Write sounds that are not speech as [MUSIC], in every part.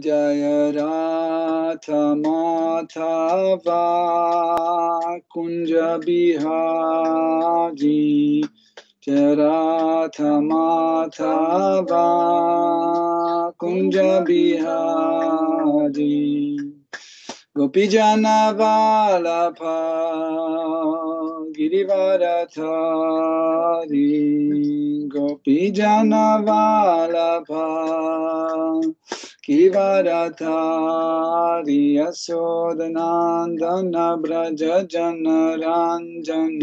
जय राधमाधवा कुञ्ज बिहारी जय राधमाधवा कुञ्ज बिहारी गोपीजनवल्लभा गिरिवरधारी गोपीजनवल्लभा गिरिवरधारी यशोदनन्दन व्रज जनराञ्जन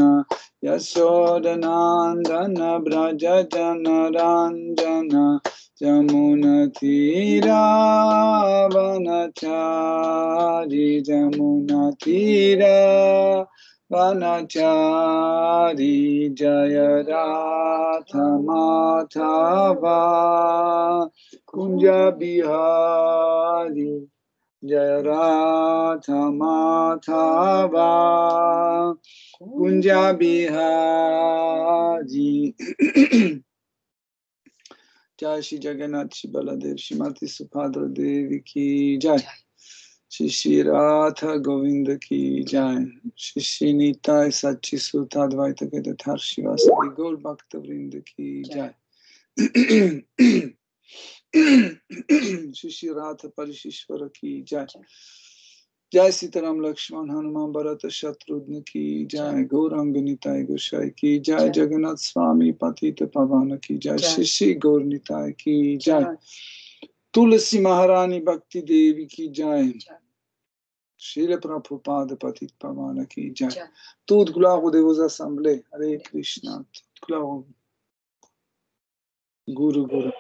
यशोदनन्दन व्रज जनराञ्जन जमुनतीरावनचारि जमुनतीरा वनचारि जय राधमाधवा कुञ्ज बिहारी जय राधमाधवा कुञ्ज बिहारी। जय श्री जगन्नाथ श्री बलदेव श्रीमती सुभद्र देवी की जय। श्री राधा गोविंद की जय श्री श्री नीताय सच्ची सुता द्वैत गदाधर शिवासदि गौर भक्त वृंद की जय श्री श्री राधा परिशीश्वर की जय जय सीताराम लक्ष्मण हनुमान भरत शत्रुघ्न की जय गौरंग निताय गोसाई की जय जगन्नाथ स्वामी पतित पवन की जय श्री श्री गौर निताय की जय तुलसी महारानी भक्ति देवी की जय शील प्रभु पाद पति पवान की जय तूत गुलाब देवोज संभले हरे कृष्णा गुलाब गुरु गुरु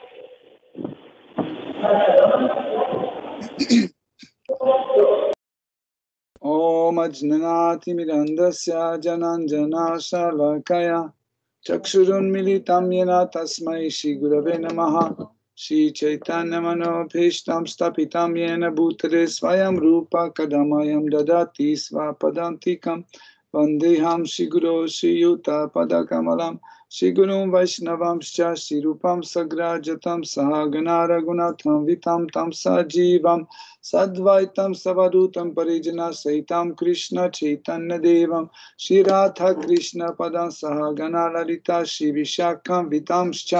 ओमजनातिरंदस्य जनाञ्जनाशलकया चक्षुरुन्मीलितं येन तस्मै श्रीगुरवे नम श्रीचैतन्यमनोभीष्टं स्थापितं येन भूतले स्वयं रूप कदमयं ददति स्वपदान्तिकं वन्देऽहं श्रीगुरो श्रीयुतपदकमलं श्रीगुरुं वैष्णवंश्च श्रीरूपं सग्राजतं सहगना रघुनाथं वितं तं सजीवं सद्वैतं सवधूतं परिजनसहितं कृष्णचैतन्यदेवं श्रीराधा कृष्णपदं सहगना ललिता श्रीविशाखं वितांश्च।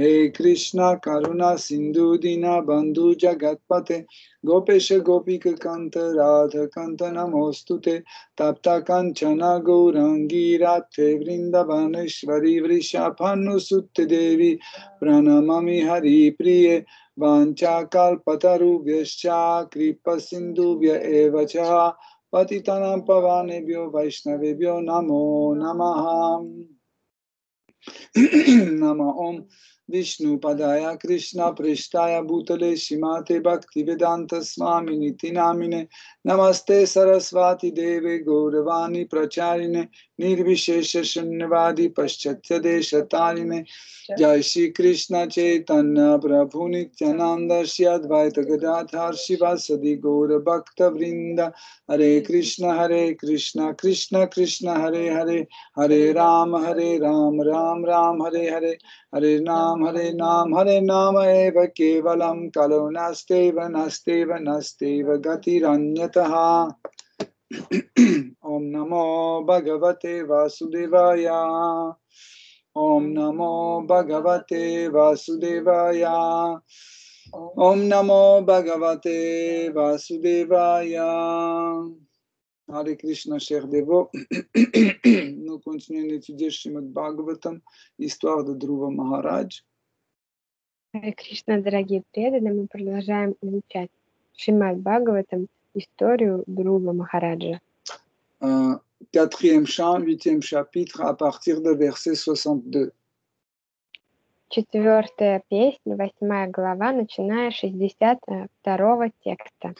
हे कृष्ण, करुणा, सिन्धु, दीना, बन्धु, जगत्पते। गोपेश, गोपिककान्त, राधकान्त, नमोऽस्तु ते। तप्त कञ्चन, गौरङ्गी राधे वृन्दवनेश्वरी वृषभानुसुते देवी। प्रणमामि हरिप्रिये। वाञ्छाकल्पतरुभ्यश्च कृपसिन्धुभ्य एव च पतितनां पवानेभ्यो वैष्णवेभ्यो नमो नमः। [CLEARS THROAT] नम ॐ विष्णुपदाय कृष्णपृष्ठाय भूतले श्रीमाते स्वामिनिति नामिने नमस्ते सरस्वती देवे गौरवाणी प्रचारिणे निर्विशेष शून्यवादी पाश्चात्य देशतारिणे जय श्री कृष्ण चैतन्य प्रभु नित्यानंद श्री अद्वैत गदाधर शिवासदि वृंद हरे कृष्ण हरे कृष्ण कृष्ण कृष्ण हरे हरे हरे राम हरे राम राम राम हरे हरे हरे नाम, हरे नाम हरे नाम एव केवलं कलो नास्त्येव नास्त्येव नास्त्येव गतिरन्यतः। ॐ नमो भगवते वासुदेवाय। ॐ नमो भगवते वासुदेवाय। ॐ नमो भगवते वासुदेवाय। Hare Krishna, dévots. Nous continuons d'étudier Srimad Bhagavatam, histoire de Dhruva Maharaj. Харе Кришна, дорогие преданные, мы продолжаем изучать Шримад Бхагаватам, историю Друга Махараджа. Euh, quatrième chant, huitième chapitre, à partir de verset 62. Четвертая песня, восьмая глава, начиная с 62 текста.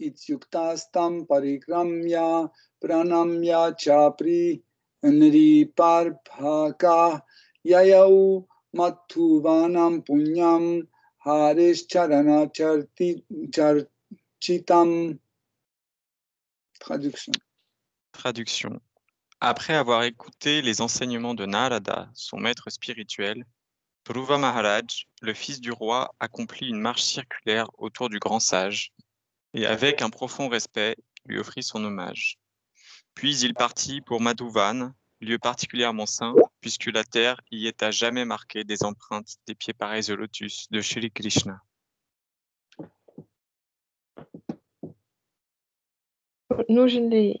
Ityuktastam parikramya pranamya chapri nriparbhaka yayau mathuvanam punyam harischarana charti charchitam. Traduction. Traduction. Après avoir écouté les enseignements de Narada, son maître spirituel, Dhruva Maharaj, le fils du roi, accomplit une marche circulaire autour du grand sage et avec un profond respect lui offrit son hommage. Puis il partit pour Madhuvan, lieu particulièrement saint, puisque la terre y est à jamais marquée des empreintes des pieds pareils au lotus de Shri Krishna. Нужен ли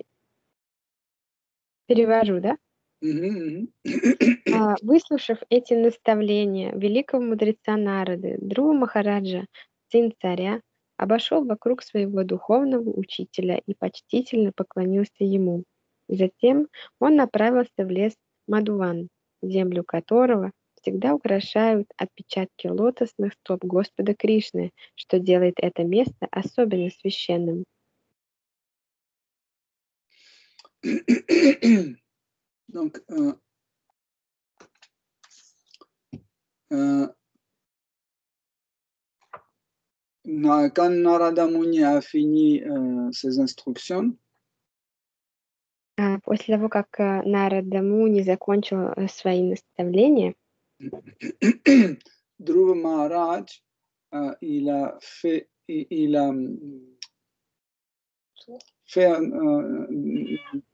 перевожу, да? Mhm, mhm. А, Выслушав эти наставления великого мудреца Нарады, Друва Махараджа, сын царя, Обошел вокруг своего духовного учителя и почтительно поклонился ему. Затем он направился в лес Мадуван, землю которого всегда украшают отпечатки лотосных стоп Господа Кришны, что делает это место особенно священным. Donc, euh, euh, Na- quand Narada Muni a fini euh, ses instructions, А, После того, как э, Нарада Муни закончил э, свои наставления, Dhruva Maharaj, euh, il a fait, il, a fait un-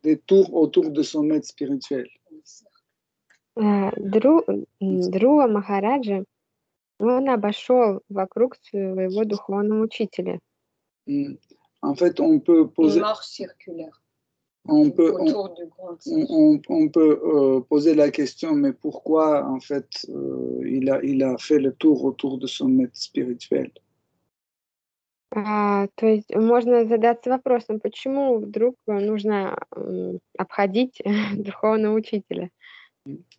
des tours autour de son maître spirituel. э, Дру, Друва Махараджа, он обошел вокруг своего духовного учителя. Hum. En fait, on peut Une poser, marche circulaire on peut, on, autour du grand on, sage. on- on peut euh, poser la question, mais pourquoi en fait euh, il, a, il a fait le tour autour de son maître spirituel [LAUGHS] А, то есть можно задаться вопросом, почему вдруг нужно м, обходить духовного учителя?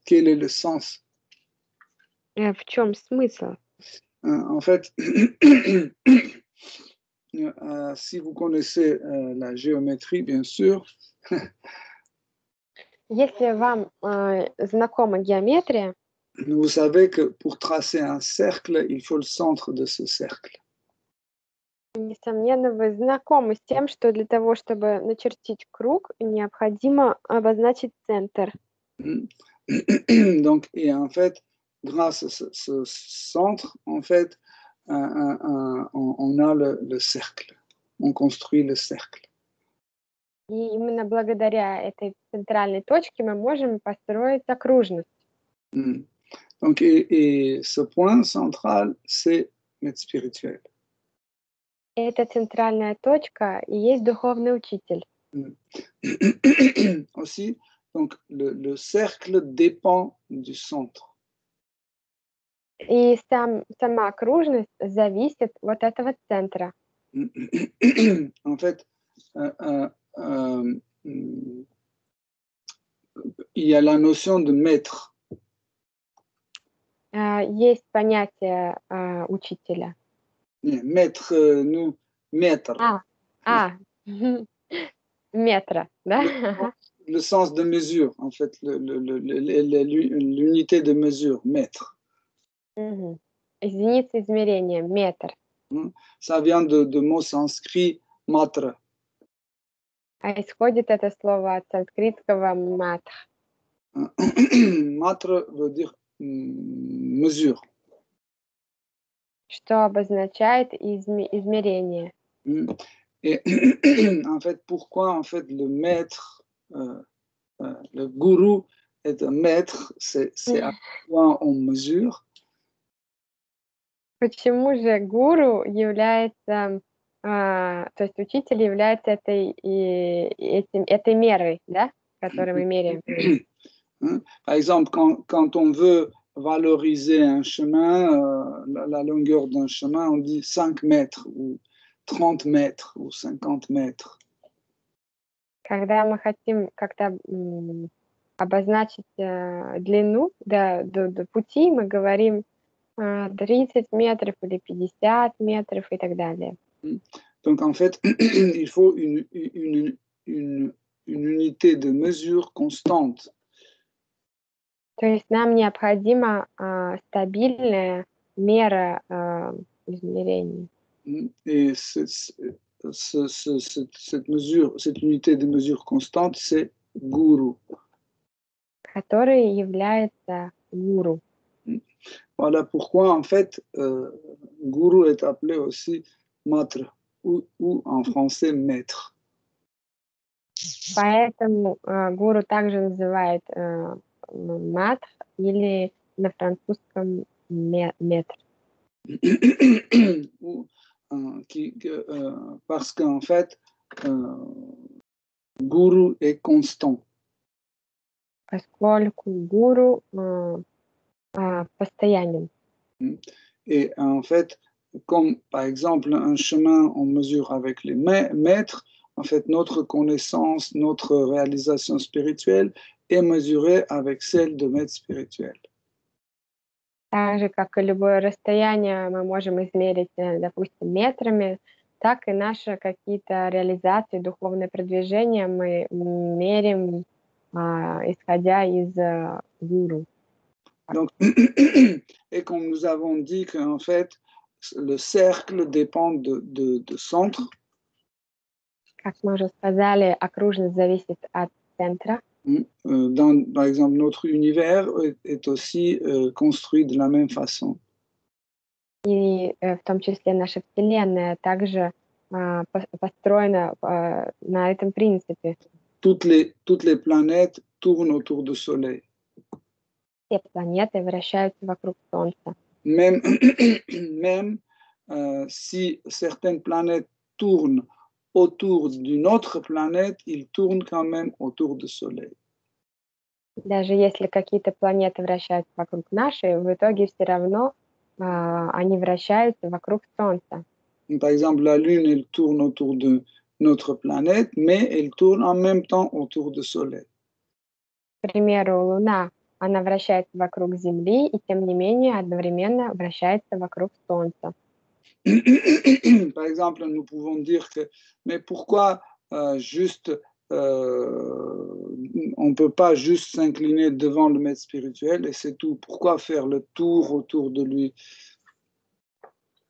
Quel est le sens Э, В чем смысл? Euh, En fait, [COUGHS] euh, si vous connaissez euh, la géométrie, bien sûr, [LAUGHS] Если вам э, знакома геометрия, vous savez que pour tracer un cercle, il faut le centre de ce cercle. несомненно, вы знакомы с тем, что для того, чтобы начертить круг, необходимо обозначить центр. [COUGHS] Donc, et en fait, grâce à ce, ce centre, en fait, un- un- un- on, on a le, le cercle. On construit le cercle. И именно благодаря этой центральной точке мы можем построить окружность. Mm. Donc, et, et ce point central, c'est maître spirituel. И эта центральная точка и есть духовный учитель. [CLEARS THROAT] Aussi, donc, le, le cercle dépend du centre. И сам, сама окружность зависит от этого центра. en fait, euh, euh, euh, mm, il y a la notion de maître. А, Есть понятие а, учителя. Не, Maître, euh, nous, maître, А, а, метра, [LAUGHS] да? le sens de mesure, en fait, le- le- le- le- le- le- l'unité de mesure, mètre. Мгм. Единица измерения, метр. Ça vient de, de mots sanscrits, matra. А исходит это слово от санскритского матх. matra veut dire mm, mesure. что обозначает изме- измерение. Mm. Et en fait, pourquoi en fait le maître, euh, euh, le gourou est un maître, c'est à quoi on mesure. Почему же гуру является, а, то есть учитель является этой, и, этим, этой мерой, да, которой мы меряем? Par exemple, quand, quand on veut valoriser un chemin, euh, la, la longueur d'un chemin, on dit 5 mètres ou 30 mètres ou 50 mètres. Когда мы хотим как-то обозначить э, длину до, до, до пути, мы говорим э, 30 метров или 50 метров и так далее. Donc en fait, il faut une, une, une, une unité de mesure constante. То есть нам необходима а, стабильная мера а, измерений. Et ce- ce- ce- ce- cette, cette mesure, cette unité de mesure constante, c'est guru. который является гуру. Voilà pourquoi, en fait, euh, gourou est appelé aussi matre ou, ou en français maître. Поэтому э, гуру также называют э, матх или на французском ме- метр. Ou, euh, qui, que, euh, parce qu'en fait, euh, gourou est constant. поскольку гуру э, а, постоянен. Et en fait, comme par exemple un chemin, on mesure avec les ma- mètres, en fait, notre connaissance, notre réalisation spirituelle est mesurée avec celle de maître spirituel. Так же, как и любое расстояние мы можем измерить, э, допустим, метрами, так и наши какие-то реализации, духовное продвижение мы мерим, а, исходя из э, гуру. Donc, [CLEARS THROAT] et comme nous avons dit qu'en fait, le cercle dépend de, de, de centre, Как мы уже сказали, окружность зависит от центра. euh, dans, par exemple, notre univers est, est aussi euh, construit de la même façon. И э, в том числе наша Вселенная также а, пос- построена а, на этом принципе. Toutes les, toutes les planètes tournent autour du Soleil. Все планеты вращаются вокруг Солнца. Même, même euh, si certaines planètes tournent autour d'une autre planète, ils tournent quand même autour du Soleil. Даже если какие-то планеты вращаются вокруг нашей, в итоге все равно а, они вращаются вокруг Солнца. Par exemple, la Lune, elle tourne autour de notre planète, mais elle tourne en même temps autour du Soleil. К примеру, Луна, она вращается вокруг Земли и тем не менее одновременно вращается вокруг Солнца. [COUGHS] Par exemple, nous pouvons dire que, mais pourquoi euh, juste, euh, on ne peut pas juste s'incliner devant le maître spirituel et c'est tout Pourquoi faire le tour autour de lui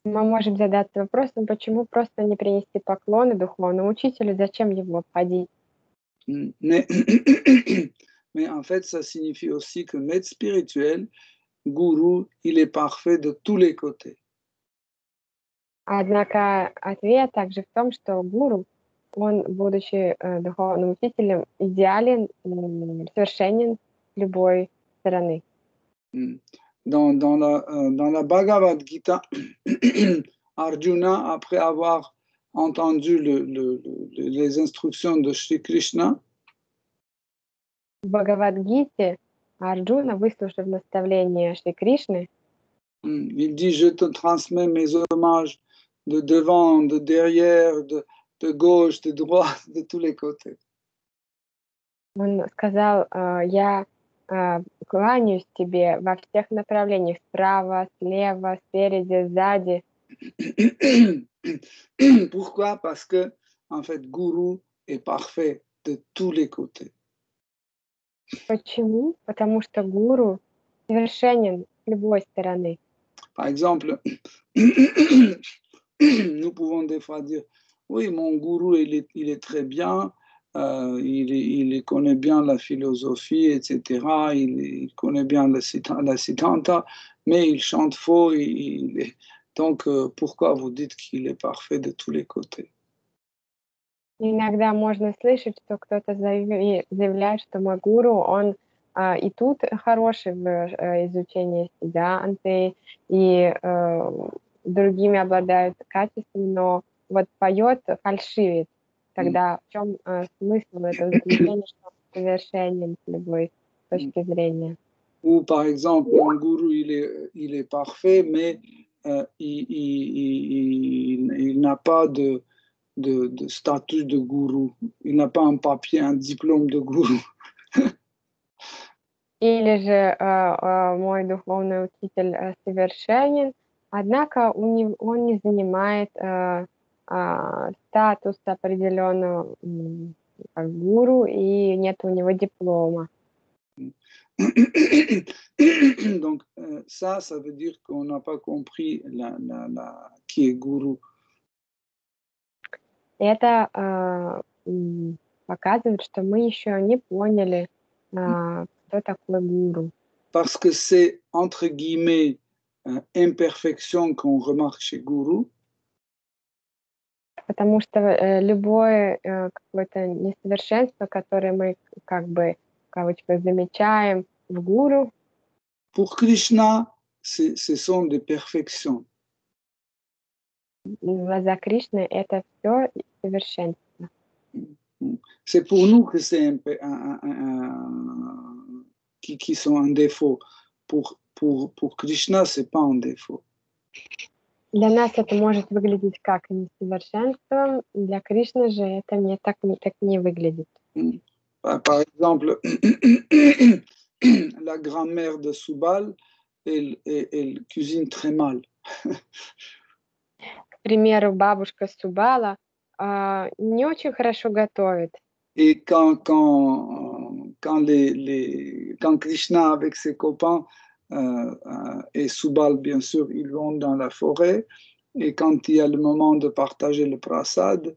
Мы можем задаться вопросом, почему просто не принести поклоны духовному учителю, зачем его обходить? [COUGHS] mais, mais en fait, ça signifie aussi que maître spirituel, gourou, il est parfait de tous les côtés. Однако ответ также в том, что гуру, он, будучи э, духовным учителем, идеален, м, совершенен с любой стороны. Mm. Dans, dans, la, euh, dans la Bhagavad Gita, [COUGHS] Arjuna, après avoir entendu le- le- le- les instructions de Shri Krishna, В Бхагавадгите Арджуна, выслушав наставление Шри Кришны, mm, il dit Je te transmets mes hommages de devant, de derrière, de, de gauche, de droite, de tous les côtés. он сказал, э, я э, кланяюсь тебе во всех направлениях, справа, слева, спереди, сзади. Pourquoi Parce que, en fait, Guru est parfait de tous les côtés. Почему? Потому что гуру совершенен с любой стороны. Par exemple, [COUGHS] nous pouvons des fois dire, oui, mon gourou, il est, il est très bien, euh, il, est- il connaît bien la philosophie, etc., il, il connaît bien la, Sita- la Siddhanta, mais il chante faux, il, il est- donc euh, pourquoi vous dites qu'il est parfait de tous les côtés Иногда можно слышать, что кто-то заявляет, что мой гуру, он а, и тут хороший в э, изучении сиданты, и э, другими обладает качествами, но вот поет фальшивит. Тогда в чем э, смысл этого заключения, что он совершенен с любой точки зрения? Ou par exemple, mon gourou, il est, il est parfait, mais euh, il, il- il- il- il n'a pas de, de, de statut de gourou. Il n'a pas un papier, un diplôme de gourou. [LAUGHS] Или же э, э, мой духовный учитель э, совершенен, однако у него, он не занимает э, а, статус определенного как гуру и нет у него диплома. [COUGHS] Donc, euh, ça, ça veut dire qu'on n'a pas compris la, la, la- qui est gourou. Это м, показывает, что мы еще не поняли, а, кто такой гуру. Parce que c'est, entre guillemets, euh, imperfections qu'on remarque chez Guru, Потому что э, любое э, какое-то несовершенство, которое мы как бы в кавычках замечаем в гуру, pour Krishna, ce sont des perfections. в глаза Кришны это все совершенство. C'est pour nous que c'est un, peu- un- un- un- qui, qui sont un défaut. Pour, pour, pour Krishna, c'est pas un défaut. Для нас это может выглядеть как несовершенство, для Кришны же это не так, не так не выглядит. Par, par exemple, [CLEARS THROAT] la grand-mère de Subal, elle, elle- elle cuisine très mal. [LAUGHS] Примеру, бабушка Субала а, не очень хорошо готовит. Et quand, quand, quand, les, les, quand Krishna avec ses copains euh, euh, et Subal, bien sûr, ils vont dans la forêt, et quand il y a le moment de partager le prasad,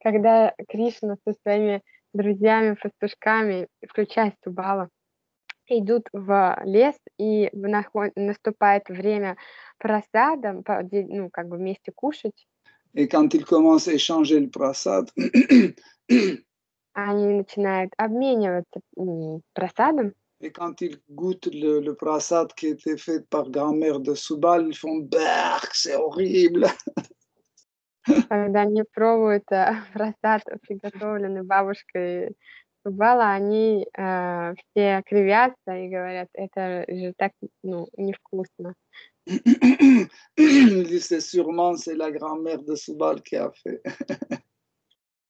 Когда Кришна со своими друзьями-пастушками, включая Субала, идут в лес и наступает время поде- ну, как бы вместе кушать, et quand ils commencent à échanger le prasad, они начинают обмениваться м, просадом, et quand ils goûtent le, le prasad qui était fait par grand-mère de Subal, ils font Berk, c'est horrible. когда они пробуют э, просад, приготовленный бабушкой Субала, они э, все кривятся и говорят, это же так ну, невкусно. Ils disent, c'est [COUGHS] sûrement c'est la grand-mère de Subal qui a fait. [LAUGHS]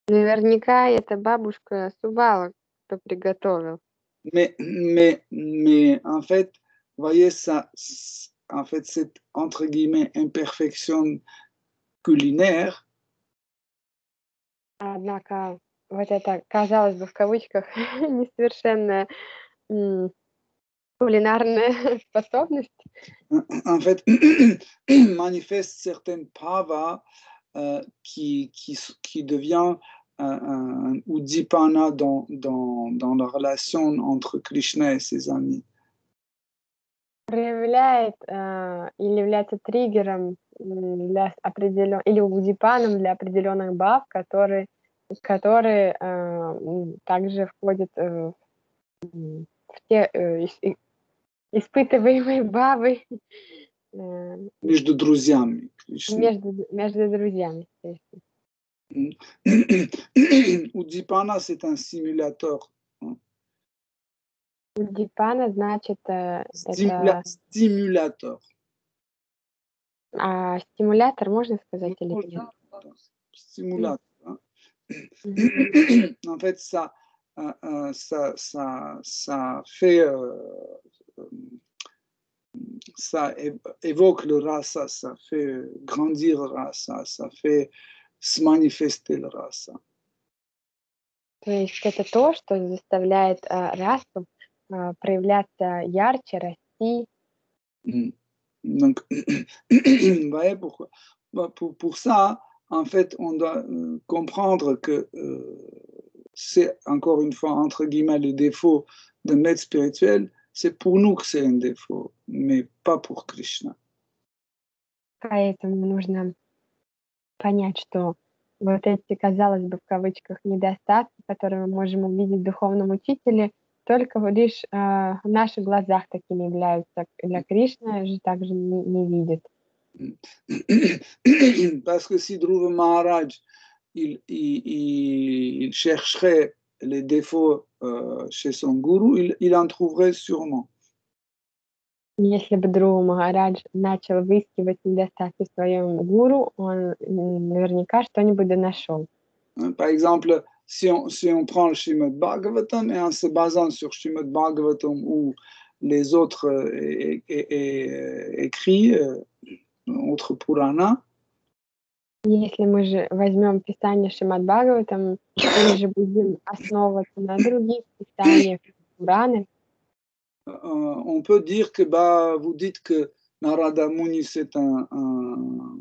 Наверняка это бабушка Субала, кто приготовил. Mais, mais, mais en fait, voyez ça, c- en fait, cette entre guillemets imperfection culinaire, Однако вот это, казалось бы, в кавычках, [LAUGHS] несовершенная кулинарная [LAUGHS] способность, en fait, [CLEARS THROAT] manifeste certaines euh, qui, qui, qui devient un, un udipana dans, dans, dans la relation entre Krishna et ses amis. проявляет э, или является триггером для определен... или удипаном для определенных баб, которые, которые м, также входят э, в те э, испытываемые бабы [LAUGHS] э, Между друзьями. Между, между друзьями. естественно. Udipana, c'est un simulateur. Удипана значит Stimula- это stimulateur. а, стимулятор, можно сказать, или нет? Stimulateur. hein. Мгм. en fait, ça, euh, euh, ça, ça, ça fait, euh, euh, ça é- évoque le rasa, ça fait grandir le rasa, ça fait se manifester le rasa. То есть это то, что заставляет а, расу а, проявляться ярче, расти. Mm. Donc, vous [CLEARS THROAT] voyez pourquoi Bah, pour, pour ça, en fait, on doit euh, comprendre que euh, c'est encore une fois, entre guillemets, le défaut de maître spirituel, c'est pour nous que c'est un défaut, mais pas pour Krishna. Поэтому нужно понять, что вот эти, казалось бы, в кавычках, недостатки, которые мы можем увидеть в духовном учителе, только лишь а, в наших глазах такими являются. Для Кришны же также не, не видит. [COUGHS] Parce que si Dhruva Maharaj, il, il- il- il chercherait les défauts euh, chez son gourou, il, il en trouverait sûrement. Если бы Друва Махарадж начал выискивать недостатки в своем гуру, он м, наверняка что-нибудь да нашел. Hein, Par exemple, si on, si on prend le Srimad Bhagavatam et en se basant sur Srimad Bhagavatam ou les autres euh, é- é- é- écrits, autres Puranas, Если мы же возьмем писание Шимад Бхагаватам или же будем основываться на других писаниях Пураны, euh, on peut dire que bah, vous dites que Narada Muni c'est un, un,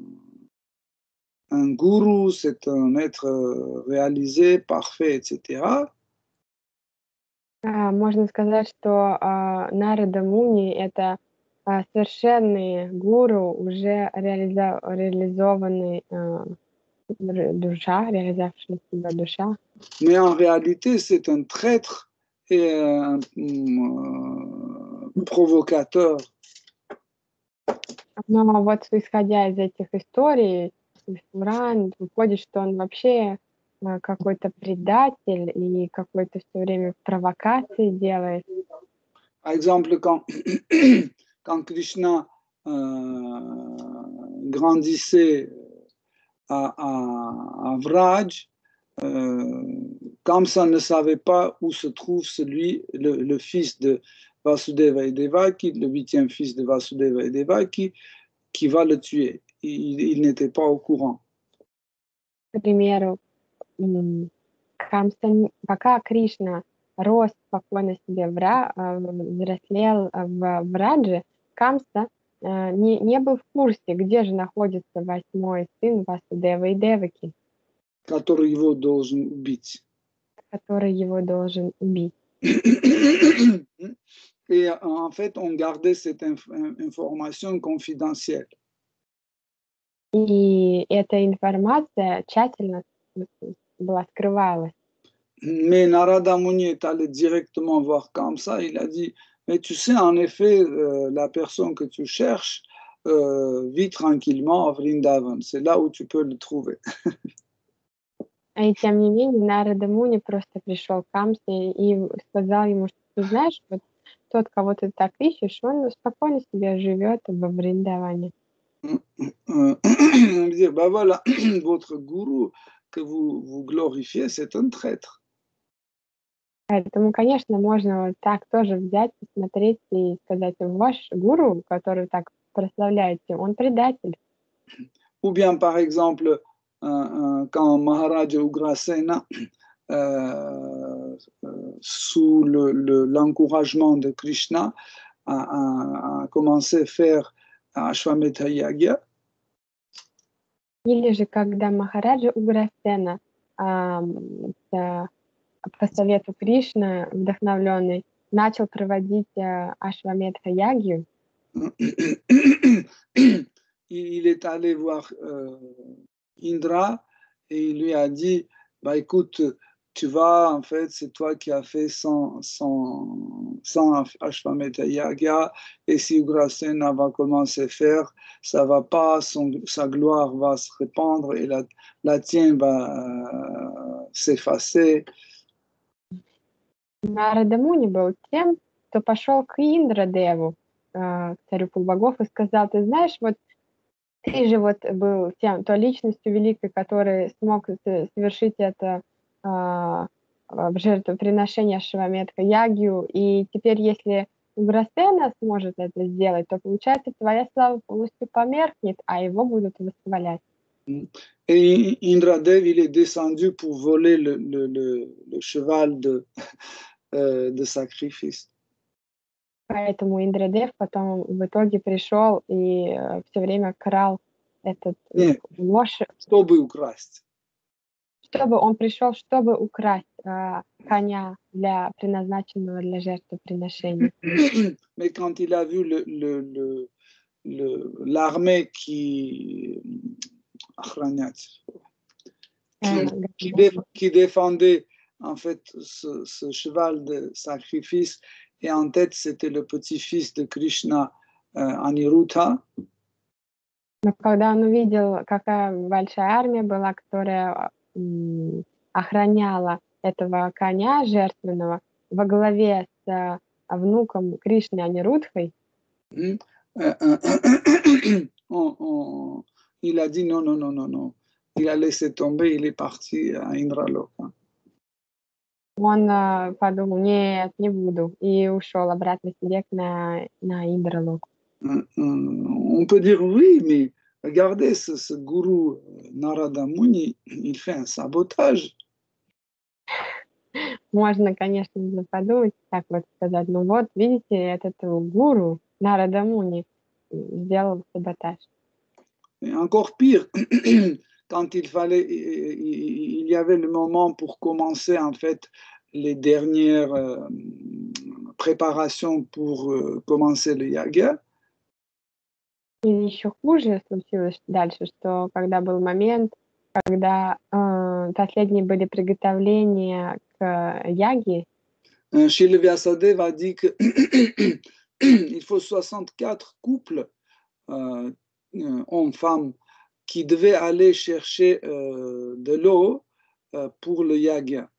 un gourou, c'est un être euh, réalisé, parfait, etc. А, Можно сказать, что а, Нарада Муни — это а, совершенный гуру, уже реализа- реализованный а, душа, реализовавшая себя душа. Mais en réalité, c'est un traître et un euh, provocateur. Но вот исходя из этих историй, из Пуран, выходит, что он вообще а, какой-то предатель и какой-то все время провокации делает. Par exemple, quand, quand Krishna euh, grandissait à, à, à Vraj, euh, Kamsa ne savait pas où se trouve celui, le, le fils de Vasudeva et Devaki, le huitième fils de Vasudeva et Devaki, qui va le tuer. Il, il n'était pas au courant. К примеру, м, Камса, пока Кришна рос спокойно себе, в Ра- а, взрослел а, в Врадже, Камса а, не, не был в курсе, где же находится восьмой сын Васудева и Деваки, который его должен убить. который его должен убить. [COUGHS] Et euh, en fait, on gardait cette inf- information confidentielle. И эта информация тщательно была скрывалась. Mais Narada Muni est allé directement voir ça. Il a dit, mais tu sais, en effet, euh, la personne que tu cherches euh, vit tranquillement à Vrindavan. C'est là où tu peux le trouver. И тем не менее, Нарада Муни просто пришел к Камсе и сказал ему, что ты знаешь, вот тот, кого ты так ищешь, он спокойно себе живет во Вриндаване. Euh, on lui dit, bah voilà, [CLEARS THROAT] votre gourou que vous, vous glorifiez, c'est un traître. Поэтому, конечно, можно вот так тоже взять, посмотреть и сказать, ваш гуру, который так прославляете, он предатель. Ou bien, par exemple, euh, quand Maharaja Ugrasena, euh, euh, sous le- le- l'encouragement de Krishna, a, a- a commencé à faire Ashwamedha Yagya, Или же, когда Махараджа Уграсена ам, с- по совету Кришны, вдохновленный, начал проводить а, Ашвамедха Ягью, il il est allé voir euh, Indra et il lui a dit bah écoute tu vas en fait c'est toi qui as fait 100 100 100 Ashwamedha Yaga et si Ugrasena va commencer à faire ça va pas son, sa gloire va se répandre et la, la tienne va euh, s'effacer Нарада Муни был тем, кто пошел к Индрадеву, а, к царю полубогов, и сказал, ты знаешь, вот ты же вот был тем, той личностью великой, который смог совершить это а, в жертвоприношение Шиваметка Ягью, и теперь, если Уграсена сможет это сделать, то, получается, твоя слава полностью померкнет, а его будут восхвалять. Et Indradev, il est descendu pour voler le, le- le- le cheval de, euh, de sacrifice. Поэтому Индрадев потом в итоге пришел и все время крал этот Нет. лошадь, Чтобы украсть. чтобы он пришел, чтобы украсть а, коня для предназначенного для жертвоприношения. [COUGHS] Mais quand il a vu le- le- le- le- l'armée qui, Akhranyat, Э, qui, qui défendait en fait ce, ce cheval de sacrifice, et en tête c'était le petit-fils de Krishna, euh, Aniruddha, Но когда он увидел, какая большая армия была, которая охраняла этого коня жертвенного во главе с а, внуком Кришны Анирудхой, Hmm. Euh, euh, on- on- il a dit non, non, non, non, non. Il a laissé tomber, il est parti à Indraloka. Он а, подумал, нет, не буду, и ушел обратно себе на, на Индралоку. Euh, euh, On peut dire oui, mais regardez, ce, ce gourou euh, Narada Muni, il fait un sabotage. Можно, конечно, подумать, так вот сказать, ну вот, видите, этот гуру Нарада Муни сделал саботаж. Et encore pire, quand il fallait, il il y avait le moment pour commencer en fait les dernières euh, préparations pour euh, commencer le yaga. И еще хуже случилось дальше, что когда был момент, когда э, последние были приготовления к яге, Euh, Chez le Vyasadeva a dit que il faut 64 couples, euh, euh, hommes-femmes, qui devaient aller chercher euh, de l'eau euh, pour le yaga.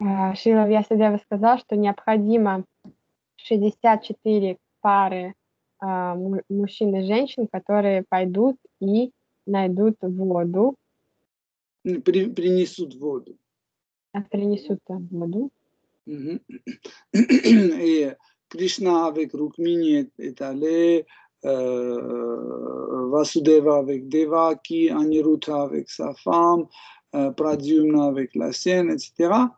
э, Шила Вьясадева сказал, что необходимо 64 пары э, му- мужчин и женщин, которые пойдут и найдут воду, При- принесут воду. а принесут воду. Mhm. Et Krishna avec Rukmini est, est allé, euh, Vasudeva avec Devaki, Aniruddha avec sa femme, Pradyumna avec la sienne, etc.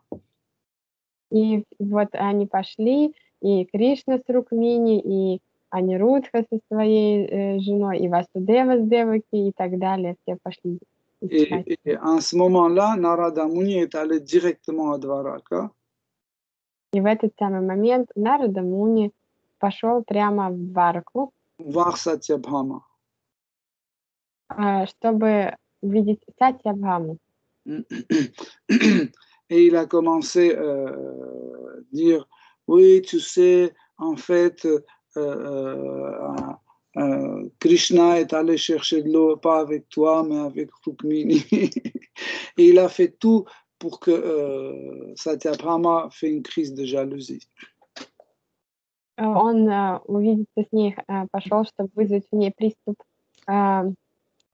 И вот они пошли, и Кришна с Рукмини, и Анирудха со своей э, женой, и Васудева с Деваки, и так далее. Все пошли. Et, et à ce moment-là, Narada Muni est allé directement à Dvaraka И в этот самый момент Нарада Муни пошел прямо в Варку, voir Satyabhama. а, чтобы увидеть Сатьябхаму. [CLEARS THROAT] Et il a commencé à dire, oui, tu sais, en fait, euh, euh, euh, Krishna est allé chercher de l'eau, pas avec toi, mais avec Rukmini. [LAUGHS] Et il a fait tout pour que euh, Satyabhama fait une crise de jalousie. Он э, увидеться с ней э, пошел, чтобы вызвать в ней приступ э,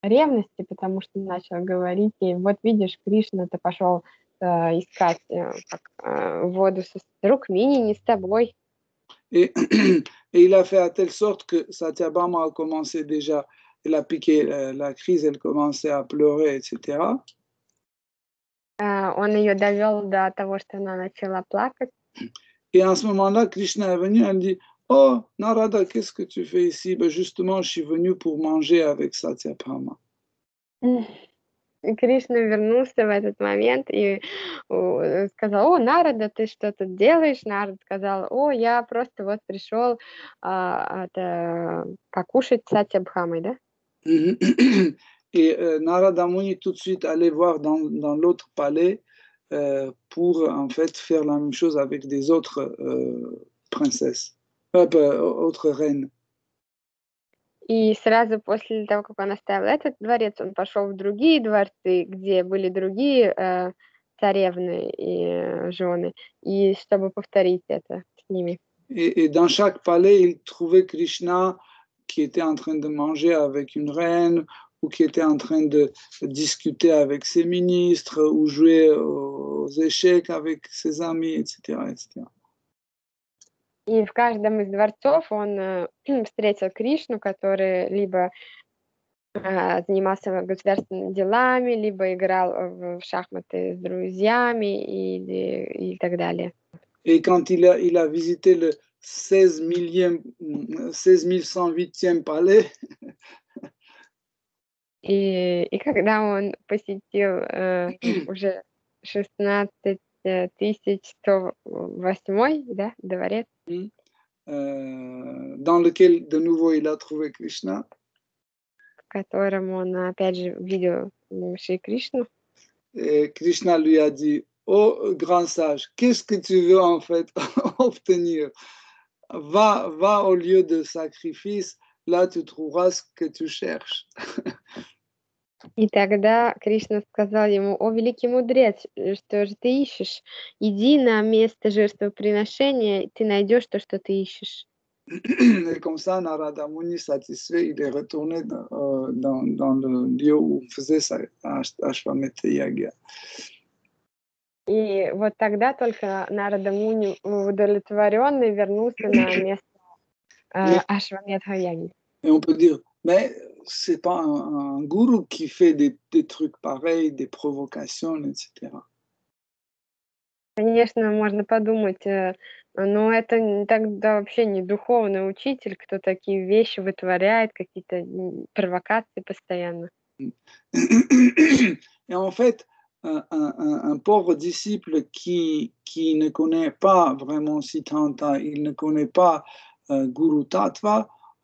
ревности, потому что начал говорить ей, вот видишь, Кришна, ты пошел искать как, воду со Рукмини, не с тобой. Et, [CLEARS THROAT] et il a fait à telle sorte que Satyabhama a commencé déjà, elle a piqué euh, la crise, elle commençait à pleurer, etc. Э, Он ее довел до того, что она начала плакать. [CLEARS THROAT] Et à ce moment-là, Krishna est venu, elle dit Oh, Narada, qu'est-ce que tu fais ici ben Justement, je suis venu pour manger avec Satyabhama. [LAUGHS] И Кришна вернулся в этот момент и о, э, сказал, о, Нарада, ты что тут делаешь? Нарад сказал, о, я просто вот пришел а, это, покушать с Сатябхамой, да? [COUGHS] Et euh, Narada Muni tout de suite allait voir dans, dans l'autre palais euh, pour en fait faire la même chose avec des autres euh, princesses, euh, pas, autres reines. И сразу после того, как он оставил этот дворец, он пошел в другие дворцы, где были другие э, царевны и э, жены, и чтобы повторить это с ними. Et, et dans chaque palais, il trouvait Krishna qui était en train de manger avec une reine ou qui était en train de discuter avec ses ministres ou jouer aux échecs avec ses amis, etc. etc. И в каждом из дворцов он э, встретил Кришну, который либо э, занимался государственными делами, либо играл в, в шахматы с друзьями или и так далее. Et quand il a, il a visité le 16, millième, 16 108e palais, И, и когда он посетил э, уже 16 1108 да, дворец, euh, dans lequel de nouveau il a trouvé Krishna, в котором он опять же видел м, Шри Кришну, et Krishna lui a dit Oh grand sage, qu'est-ce que tu veux en fait [LAUGHS] obtenir va, va au lieu de sacrifice, là tu trouveras ce que tu cherches. И тогда Кришна сказал ему, о, великий мудрец, э, что же ты ищешь? Иди на место жертвоприношения, и ты найдешь то, что ты ищешь. Et comme ça, Narada Muni, satisfait, il est retourné dans, euh, dans, dans le lieu où on faisait sa Ash- Ashwamedha Yaga. И вот тогда только Нарада Муни удовлетворенный вернулся на [CLEARS THROAT] место э. Ашвамедха Яги. On peut dire, mais c'est pas un, un gourou qui fait des, des trucs pareils, des provocations, etc. Конечно, можно подумать, э, но это н- тогда вообще не духовный учитель, кто такие вещи вытворяет, какие-то м, провокации постоянно. Et [COUGHS] en fait, un, un- un- un pauvre disciple qui, qui ne connaît pas vraiment Siddhanta, il ne connaît pas euh, Guru Tattva, euh,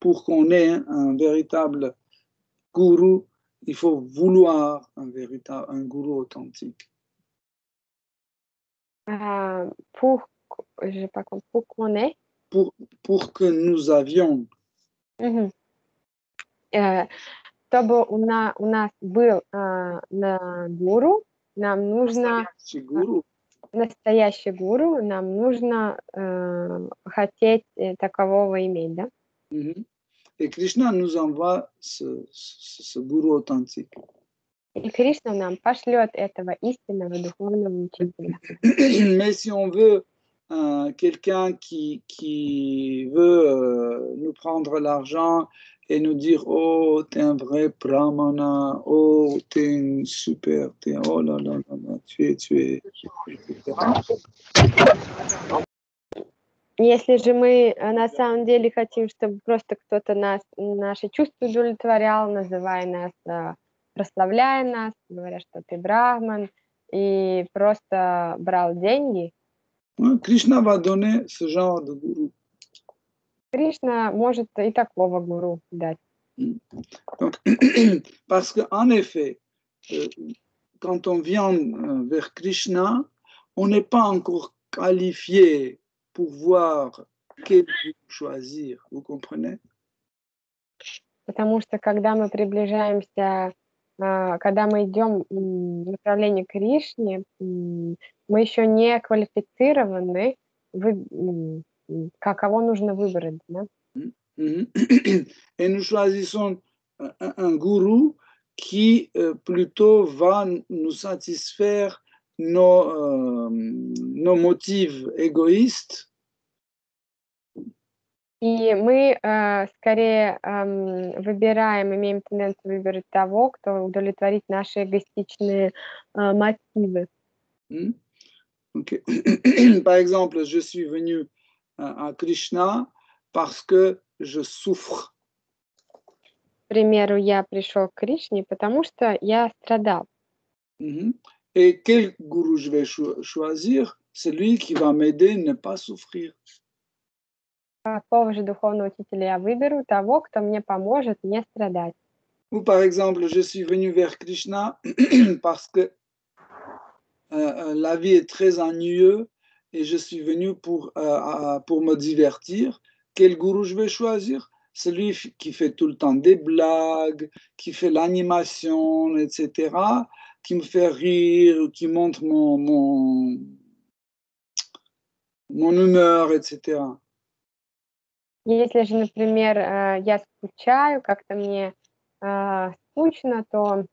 pour qu'on ait un, un véritable gourou, il faut vouloir un véritable un gourou authentique. А, pour, j'ai pas compris, pour qu'on ait, Pour, pour que nous avions Мгм. Э, чтобы у, на, у нас был а, на гуру, нам нужно ce gourou, настоящий гуру, нам нужно э, хотеть э, такового иметь, да? Mhm. et Krishna nous envoie ce, ce, ce gourou authentique. И Кришна нам пошлет этого истинного духовного учителя. Mais [CLEARS THROAT] si on veut euh, quelqu'un qui, qui veut euh, nous prendre l'argent et nous dire Oh, t'es un vrai brahmana, oh, t'es une super, t'es, oh là là là là, tu es, tu es, etc. Если же мы э, на самом деле хотим, чтобы просто кто-то нас, наши чувства удовлетворял, называя нас, э, прославляя нас, говоря, что ты брахман, и просто брал деньги, va donner ce genre de gourou. Кришна может и такого гуру дать. Donc, [COUGHS] parce qu'en effet, euh, quand on vient vers Krishna, on n'est pas encore qualifié pour voir quel gourou choisir. Vous comprenez Потому что когда мы приближаемся, а, когда мы идем м, в направлении Кришне, м, мы еще не квалифицированы, вы- м, м, как- кого нужно [COUGHS] выбрать. Да? Mhm. Et nous choisissons un, un- un gourou qui euh, plutôt va nous satisfaire nos, euh, nos motifs égoïstes И мы э, скорее ам, выбираем, имеем тенденцию выбирать того, кто удовлетворит наши эгоистичные э, мотивы. Hmm? [CLEARS THROAT] Ok. Par exemple, je suis venu à, à Krishna parce que je souffre. К примеру, я пришел к Кришне, потому что я страдал. Mhm. Et quel gourou je vais cho- choisir Celui qui va m'aider à ne pas souffrir. Какого же духовного учителя я выберу? Того, кто мне поможет не страдать. Ou par exemple, je suis venu vers Krishna [CLEARS THROAT] parce que euh, euh, la vie est très ennuyeuse et je suis venu pour, euh, à- pour me divertir. Quel gourou je vais choisir Celui f- qui fait tout le temps des blagues, qui fait l'animation, etc., qui me fait rire, qui montre mon, mon, mon humeur, etc. Если же, например, э, я скучаю, как-то мне э, скучно, то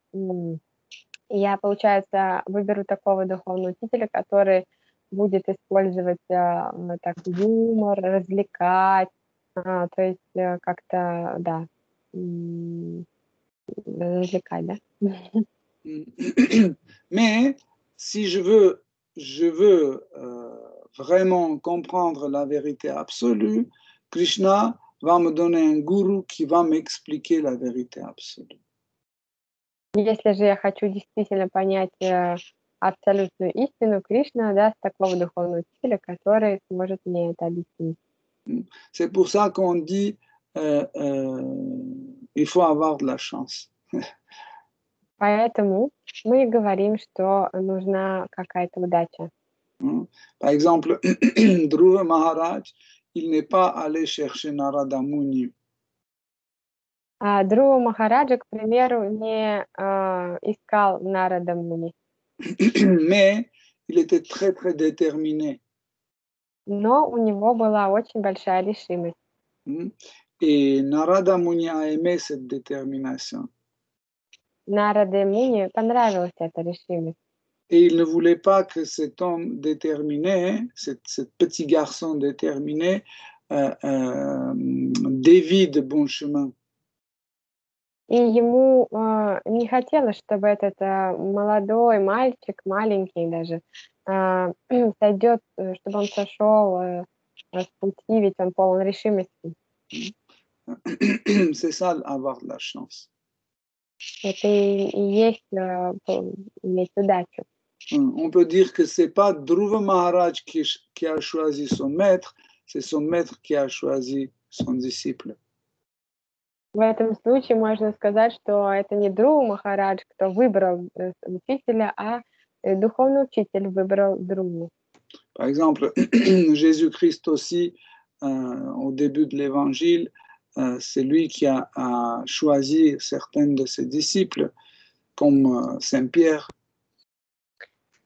я, получается, выберу такого духовного учителя, который будет использовать э, так юмор, развлекать, а, то есть как-то, да, развлекать, да? [COUGHS] Mais si je veux, je veux euh, vraiment comprendre la vérité absolue, Krishna va me donner un gourou qui va m'expliquer la vérité absolue. Если же я хочу действительно понять э, абсолютную истину, Кришна даст такого духовного учителя, который сможет мне это объяснить. C'est pour ça qu'on dit euh, euh, il faut avoir de la chance. Поэтому мы говорим, что нужна какая-то удача. Par exemple, [CLEARS THROAT] Dhruva Maharaj, il n'est pas allé chercher Narada Muni. А Друва Махараджа, к примеру, не а, искал Нарада Муни, [CLEARS THROAT] Mais il était très, très déterminé. но у него была очень большая решимость. Et Narada Muni a aimé cette détermination. Нараде Муни понравилась эта решимость. et il ne voulait pas que cet homme déterminé, cet, cet petit garçon déterminé, euh, euh, dévie de bon chemin. И ему э, не хотелось, чтобы этот э, молодой мальчик, маленький даже, э, [CLEARS THROAT] сойдет, э, чтобы он сошел э, с пути, ведь он полон решимости. [CLEARS THROAT] C'est ça, avoir de la chance. Это и, и есть э, по- иметь удачу. Hum, On peut dire que c'est pas Dhruva Maharaj qui, qui a choisi son maître, c'est son maître qui a choisi son disciple. В этом случае можно сказать, что это не Дру Махарадж, кто выбрал э, учителя, а э, духовный учитель выбрал Друу. Par exemple, [CLEARS THROAT] Jésus-Christ aussi, euh, au début de l'évangile, euh, c'est lui qui a, a choisi certains de ses disciples, comme euh, Saint-Pierre.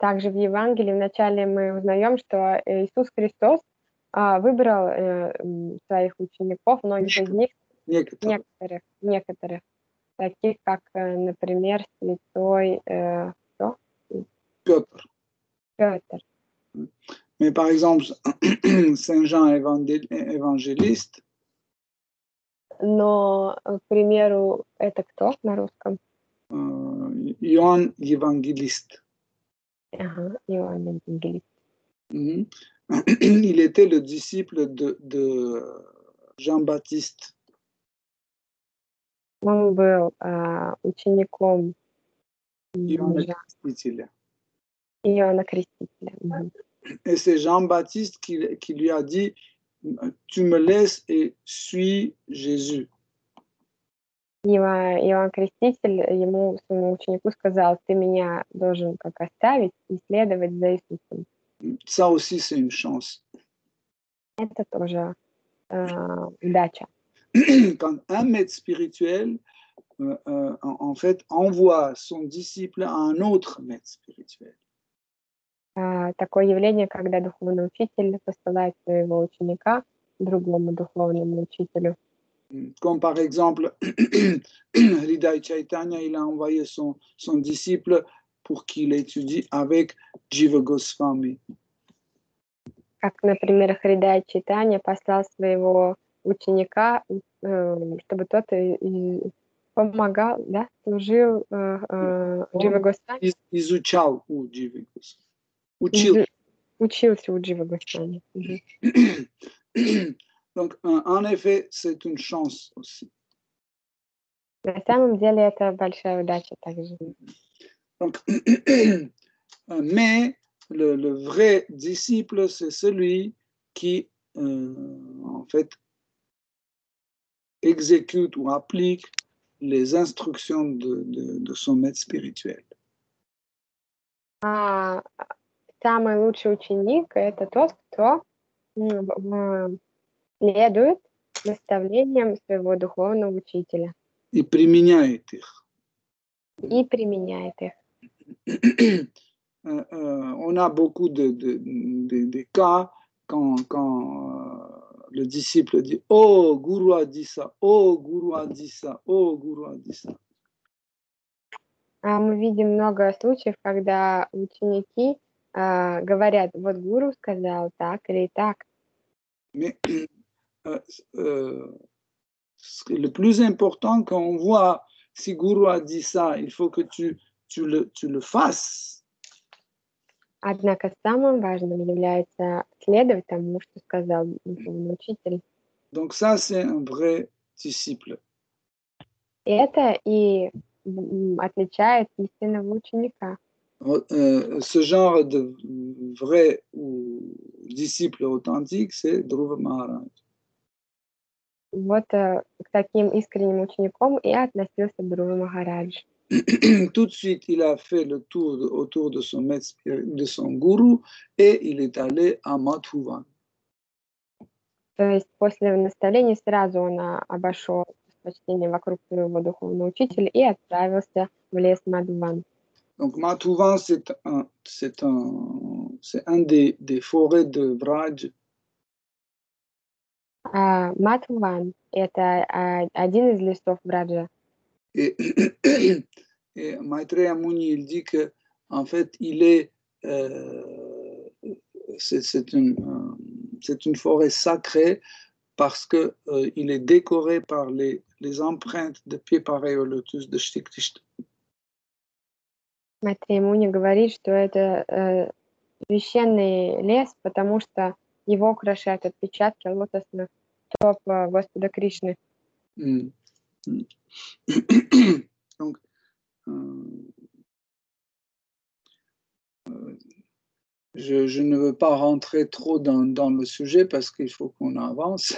Также в Евангелии вначале мы узнаем, что Иисус Христос а, выбрал э, своих учеников, многих из них, Некоторые. некоторых, некоторых, таких как, э, например, святой э, кто? Piotr. Петр. Mais par exemple, [CLEARS THROAT] Saint Jean évangé- évangéliste, Но, э, к примеру, это кто на русском? Иоанн Евангелист. Mhm. [CLEARS THROAT] Il était le disciple de, de Jean-Baptiste. Он был а, учеником м, Иоанна Жа- Крестителя. Иоанна Крестителя. Мгм. [CLEARS THROAT] Et c'est Jean-Baptiste qui, qui lui a dit, tu me laisses et suis Jésus. Иоанн, Иоанн Креститель ему, своему ученику сказал, ты меня должен как оставить и следовать за Иисусом. Ça aussi, c'est une chance. Это тоже а, удача. [CLEARS THROAT] Quand un maître spirituel, euh, euh, en, fait, envoie son disciple à un autre maître spirituel. А, такое явление, когда духовный учитель посылает своего ученика другому духовному учителю. Comme par exemple, Hridaya Chaitanya, il a envoyé son, son disciple pour qu'il étudie avec Jiva Goswami. Как, например, Хридай Читания послал своего ученика, э, чтобы тот и- и помогал, да, служил э, э, Джива Госвами, Из- Изучал у Jiva Goswami. Учил. изу- учился у Джива Госвами. Мгм. Donc, en en effet, c'est une chance aussi. На самом деле это большая удача также. Donc, [CLEARS THROAT] mais le, le vrai disciple, c'est celui qui, euh, en fait, exécute ou applique les instructions de, de- de son maître spirituel. А самый лучший ученик это тот, кто м, в- в- следует наставлениям своего духовного учителя Il применяет их. и применяет их. On a beaucoup de, de- de- de cas quand, quand le disciple dit Oh, Guru a dit ça, oh, Guru a dit ça, oh, Guru a dit ça. А мы видим много случаев, когда ученики а, говорят, вот гуру сказал так или так. Mais euh, euh, ce qui est le plus important, quand on voit si Guru a dit ça, il faut que tu, tu, le, tu le fasses. Однако самым важным является следовать тому, что сказал духовный учитель. Donc ça, c'est un vrai disciple. Это и м, отличает истинного ученика. Euh, ce genre de vrai ou disciple authentique, c'est Dhruva Maharaj. Вот э, к таким искренним ученикам и относился Друва Махарадж. [CLEARS THROAT] Tout de suite, il a fait le tour autour de son maître, de son gourou, et il est allé à Madhuvan. То есть после наставления сразу он а, обошел с почтением вокруг своего духовного учителя и отправился в лес Мадуван. Donc Madhuvan, c'est un, c'est un, c'est un des, des forêts de Vraj. А Матуван — это а, один из лесов Браджа. Il dit que en fait, il est, euh, c'est une, euh, c'est une forêt sacrée parce que euh, il est décoré par les, les empreintes de pieds pareils au lotus de Shri Krishna. Матри Муни говорит, что это э, священный лес, потому что его украшают отпечатки лотосных стоп э, Господа Кришны. Mm. Mm. Donc, euh, euh, je, je ne veux pas rentrer trop dans, dans le sujet parce qu'il faut qu'on avance.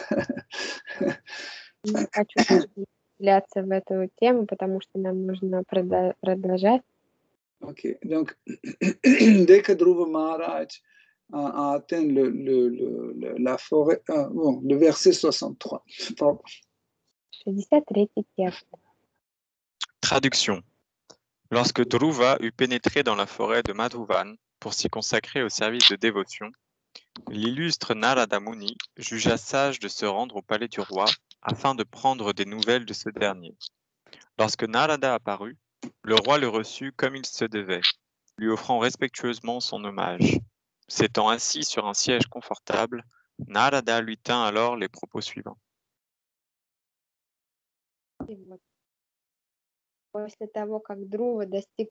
Не хочу углубляться в эту тему, потому что нам нужно прода- продолжать. Ok, donc dès que Dhruva Maharaj à, atteindre le, verset 63. Traduction. Lorsque Dhruva eut pénétré dans la forêt de Madhuvan pour s'y consacrer au service de dévotion, l'illustre Narada Muni jugea sage de se rendre au palais du roi afin de prendre des nouvelles de ce dernier. Lorsque Narada apparut, le roi le reçut comme il se devait, lui offrant respectueusement son hommage. S'étant assis sur un siège confortable, Narada lui tint alors les propos suivants. После того, как Друва достиг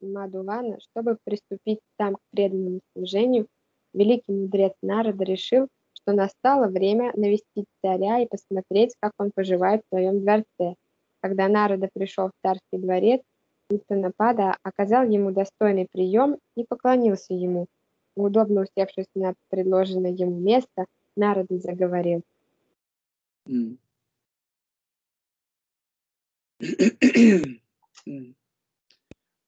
Мадувана, чтобы приступить там к преданному служению, великий мудрец Нарада решил, что настало время навестить царя и посмотреть, как он поживает в своем дворце. Когда Нарада пришел в царский дворец, Уттанапада оказал ему достойный прием и поклонился ему. Удобно усевшись на предложенное ему место, Нарада заговорил. Hmm. Hmm.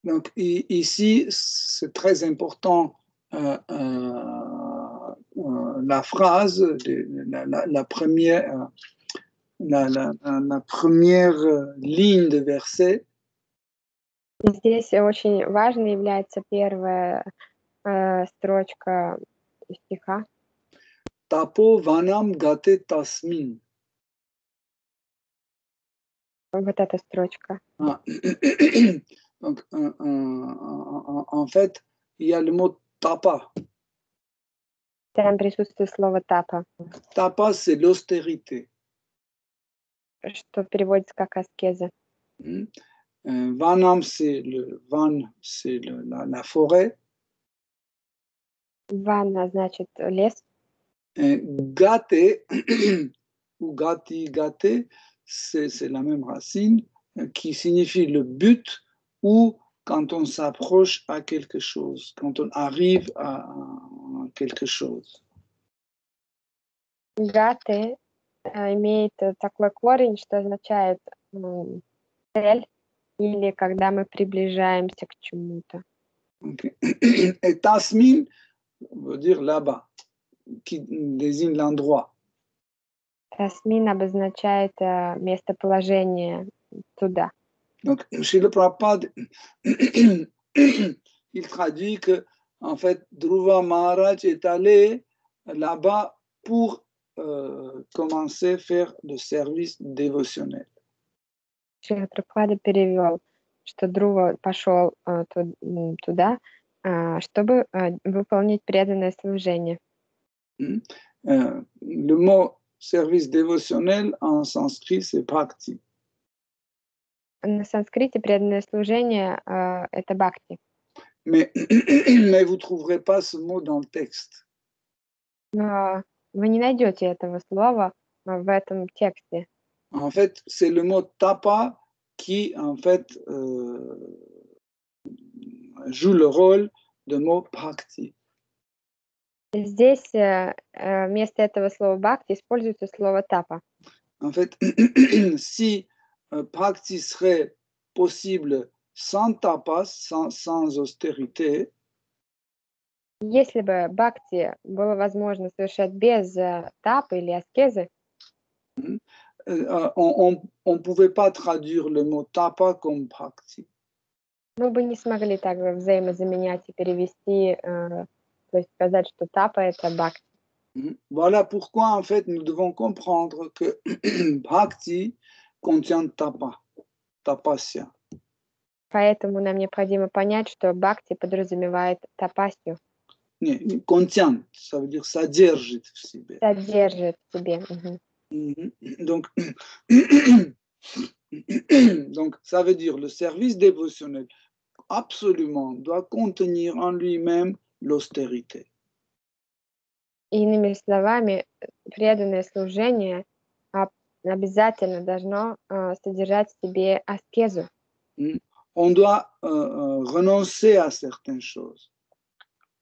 Donc ici, c'est très important euh, euh, euh, la phrase, de- la, la- la première, euh, la, la- première euh, ligne de verset, Здесь очень важной является первая э, строчка стиха. tapo vanam gate tasmin. Вот эта строчка. Ah. En fait, il y a le mot tapa. Там присутствует слово тапа, Tapa, c'est l'austérité. что переводится как аскеза. Hmm. Euh, Vanam, c'est le van, c'est la, la forêt. Ванна значит лес. Et gâté ou gati gâté, c'est c'est la même racine euh, qui signifie le but ou quand on s'approche à quelque chose, quand on arrive à, à quelque chose. Гаты э, имеет э, такой корень, что означает м, цель или когда мы приближаемся к чему-то. Ok. Et [CLEARS THROAT] tasmin veut dire là-bas, qui désigne l'endroit. Тасмин обозначает э, местоположение туда. Donc, chez le Prabhupada, il [COUGHS] traduit que, en fait, Dhruva Maharaj est allé là-bas pour euh, commencer à faire le service dévotionnel. Шрила Прабхупада перевел, что Друва пошел э, ту- м, туда, а, чтобы э, выполнить преданное служение. Euh, le mot service dévotionnel en sanskrit, c'est bhakti. На санскрите преданное служение э, это бхакти. Mais, mais [CLEARS THROAT] vous ne trouverez pas ce mot dans le texte. Но вы не найдете этого слова э, в этом тексте. En fait, c'est le mot tapa qui, en fait, euh, joue le rôle de mot bhakti. Здесь э, э, вместо этого слова бхакти используется слово тапа. En fait, [CLEARS THROAT] si euh, bhakti serait possible sans tapas, sans, sans austérité, Если бы бхакти было возможно совершать без э, тапы или аскезы, euh, euh, on ne pouvait pas traduire le mot tapa comme bhakti. Мы бы не смогли так взаимозаменять и перевести, э, то есть сказать, что тапа это бхакти. Voilà pourquoi, en fait, nous devons comprendre que [CLEARS THROAT] bhakti contient tapa, tapasya. Поэтому нам необходимо понять, что бхакти подразумевает тапасию, Не, contient, ça veut dire содержит в себе. содержит в себе. Mhm. Donc, [CLEARS THROAT] donc, ça veut dire le service dévotionnel absolument doit contenir en lui-même l'austérité. Иными словами, преданное служение а- обязательно должно а, содержать в себе аскезу. On doit euh, euh, renoncer à certaines choses.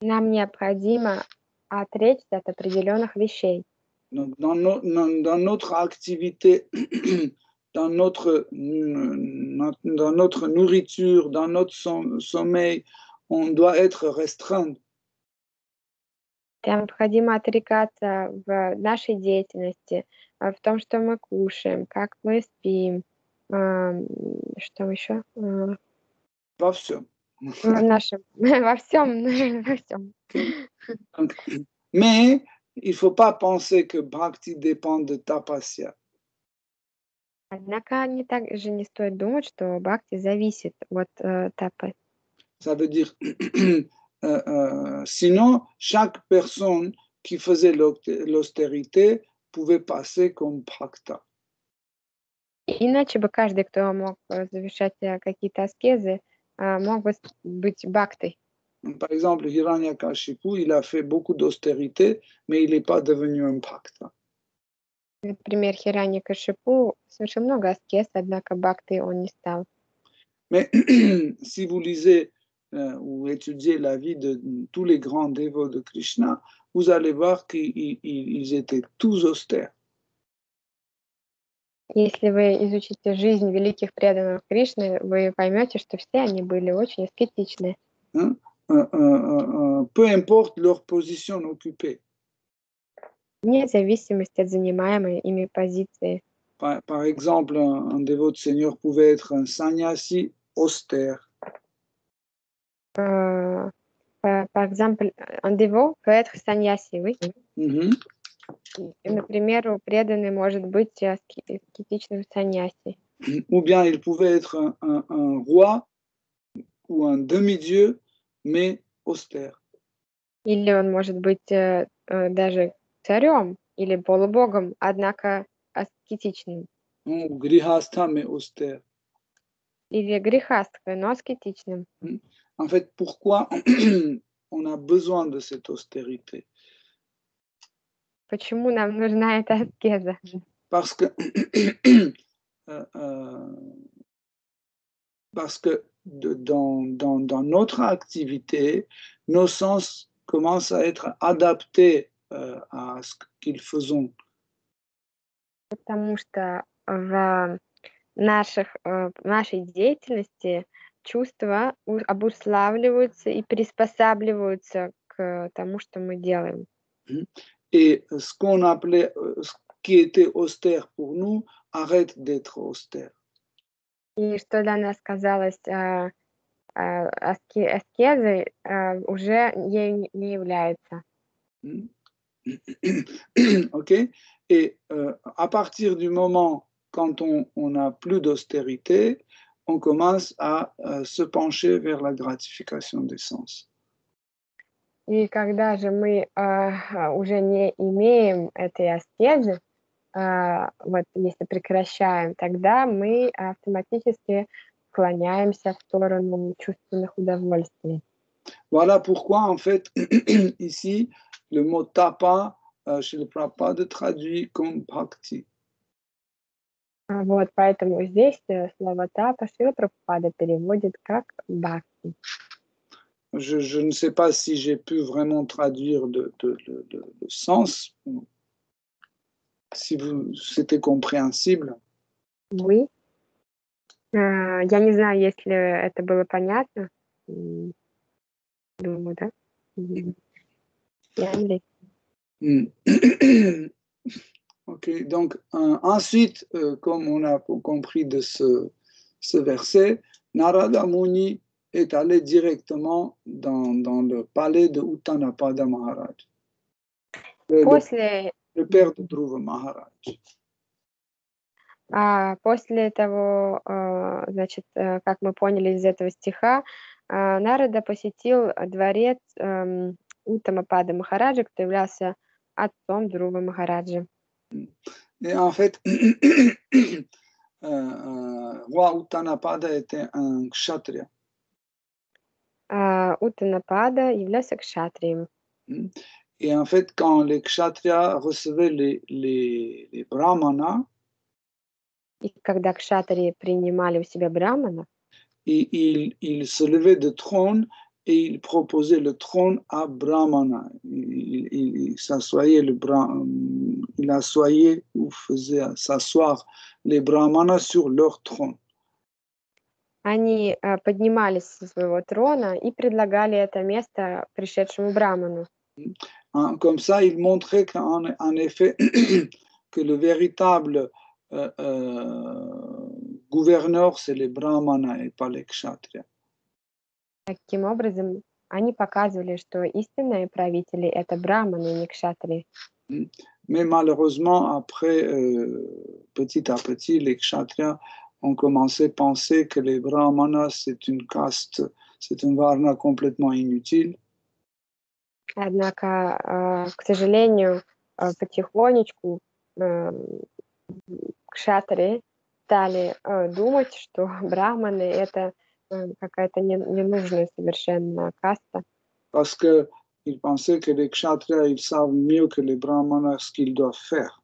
Нам необходимо отречься от определенных вещей. Donc, dans, no- dans- dans notre activité, [CLEARS THROAT] dans notre, no- dans notre nourriture, dans notre som- sommeil, on doit être restreint. Необходимо отрекаться в нашей деятельности, а, в том, что мы кушаем, как мы спим, ам, что еще? А, Pas sûr. В нашем, во всем, во всем. Donc, mais il ne faut pas penser que Bhakti dépend de tapasya. Однако не так же не стоит думать, что бхакти зависит от э, тапы. Ça veut dire, euh, euh, sinon, chaque personne qui faisait l'aust- l'austérité pouvait passer comme bhakta. Иначе бы каждый, кто мог э, завершать э, какие-то аскезы, а, мог бы быть бхактой. Par exemple, Hiranyakashipu, il a fait beaucoup d'austérité, mais il n'est pas devenu un bhakta. Например, Хирани Кашипу совершил много аскез, однако бхактой он не стал. Mais si vous lisez euh, ou étudiez la vie de tous les grands dévots de Krishna, vous allez voir qu'ils ils- ils étaient tous austères. Если вы изучите жизнь великих преданных Кришны, вы поймете, что все они были очень аскетичны. Euh, euh, euh, euh, peu importe leur position occupée. Вне зависимости от занимаемой ими позиции. Par, par exemple, un, un dévot de Seigneur pouvait être un sannyasi austère. Э, Par par exemple, un dévot peut être саньяси, oui. Mhm. И, Например, преданный может быть аскетичным саньяси. Ou bien il pouvait être un, un- un roi ou un demi-dieu, mais austère. Или он может быть э, э, даже царем или полубогом, однако аскетичным. hein, Ou grihastha, mais austère. Или грехасткой, но аскетичным. En fait, pourquoi [CLEARS THROAT] on a besoin de cette austérité Почему нам нужна эта аскеза? Parce que, [CLEARS THROAT] euh, euh, parce que de- dans, dans, dans notre activité, nos sens commencent à être adaptés euh, à ce qu'ils faisons. Потому что в наших, э, в нашей деятельности чувства обуславливаются и приспосабливаются к тому, что мы делаем. Et ce qu'on appelait, ce qui était austère pour nous, arrête d'être austère. И что для нас казалось э, э, аскезой, э, уже ею не- не является. [COUGHS] Hmm. OK Et euh, à partir du moment quand on on n'a plus d'austérité, on commence à euh, se pencher vers la gratification des sens. И когда же мы э, уже не имеем этой аскезы, э, вот если прекращаем, тогда мы автоматически склоняемся в сторону чувственных удовольствий. Voilà pourquoi, en fait, [CLEARS THROAT] ici, le mot tapa euh, chez le Prabhupada est traduit comme bhakti. А Вот, поэтому здесь э, слово тапа Шила Прабхупада переводит как бхакти. Je, je ne sais pas si j'ai pu vraiment traduire de, de- de- de- le sens, si vous- c'était compréhensible. Oui. Э, Я не знаю, если это было понятно. Mm. Mm. [COUGHS] Ok, donc euh, ensuite, euh, comme on a compris de ce, ce, verset, Narada Muni est allé directement dans, dans le palais de Uttanapada Maharaj, euh, le, le, le père de Dhruva Maharaj. А после того э, значит, э, как мы поняли из этого стиха, а, Нарада посетил дворец эм, Уттамапада Махараджа, кто являлся отцом Друва Махараджи. En fait, roi Uttanapada était un kshatriya. А [COUGHS] Уттанапада являлся кшатрием. Et en fait, quand les kshatriyas recevaient les, les, les brahmanas, И когда кшатрии принимали у себя брамана, ils, ils, ils se levaient de trône et ils proposaient le trône à Brahmana. Il, il, il s'assoyait le Bra- il assoyait ou faisait s'asseoir les Brahmanas sur leur trône. они э, поднимались со своего трона и предлагали это место пришедшему браману. Hein, Comme ça, il montrait qu'en en effet, [CLEARS THROAT] que le véritable euh, euh, gouverneur, c'est les Brahmanas et pas les Kshatriyas. Таким образом, они показывали, что истинные правители — это браманы, не кшатрии. Mais malheureusement, après, euh, petit à petit, les Kshatriyas ont commencé à penser que les Brahmanas, c'est une caste, c'est un varna complètement inutile. Однако, э, к сожалению, э, потихонечку Кшатрии стали э, думать, что [LAUGHS] браманы — это э, какая-то не- ненужная совершенно каста, parce pensaient que les kshatriyas, ils savent mieux que les brahmanas ce qu'ils doivent faire.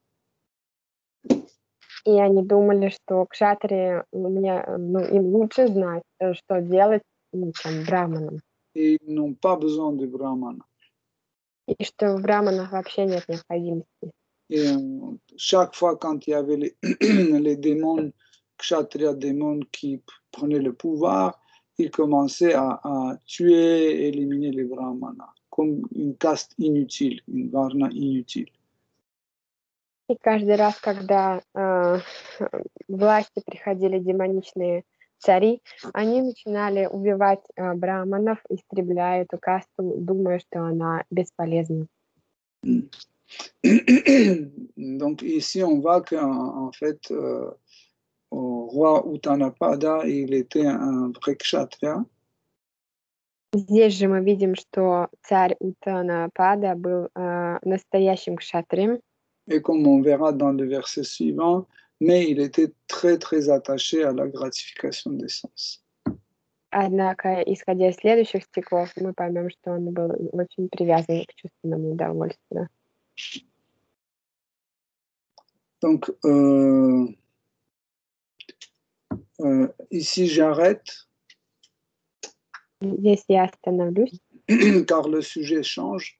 и они думали, что кшатрии у меня, э, ну, им лучше знать, что делать, ну, чем браманам, ils n'ont pas besoin de brahmanas. и что в браманах вообще нет необходимости. Et euh, chaque fois quand il y avait les, les démons, kshatriya démons qui prenaient le pouvoir, ils commençaient à, à tuer et éliminer les brahmanas, comme une caste inutile, une varna inutile. И каждый раз, когда э, власти приходили демоничные цари, они начинали убивать э, браманов, истребляя эту касту, думая, что она бесполезна. [COUGHS] Donc ici, on voit qu'en en fait, euh, au roi Uttanapada, il était un vrai kshatriya. Здесь же мы видим, что царь Утанапада был э, настоящим кшатрием, Et comme on verra dans le verset suivant, mais il était très très attaché à la gratification des sens. однако, исходя из следующих стихов, мы поймем, что он был очень привязан к чувственному удовольствию. Donc, euh, euh, ici, j'arrête. [CLEARS THROAT] Car le sujet change.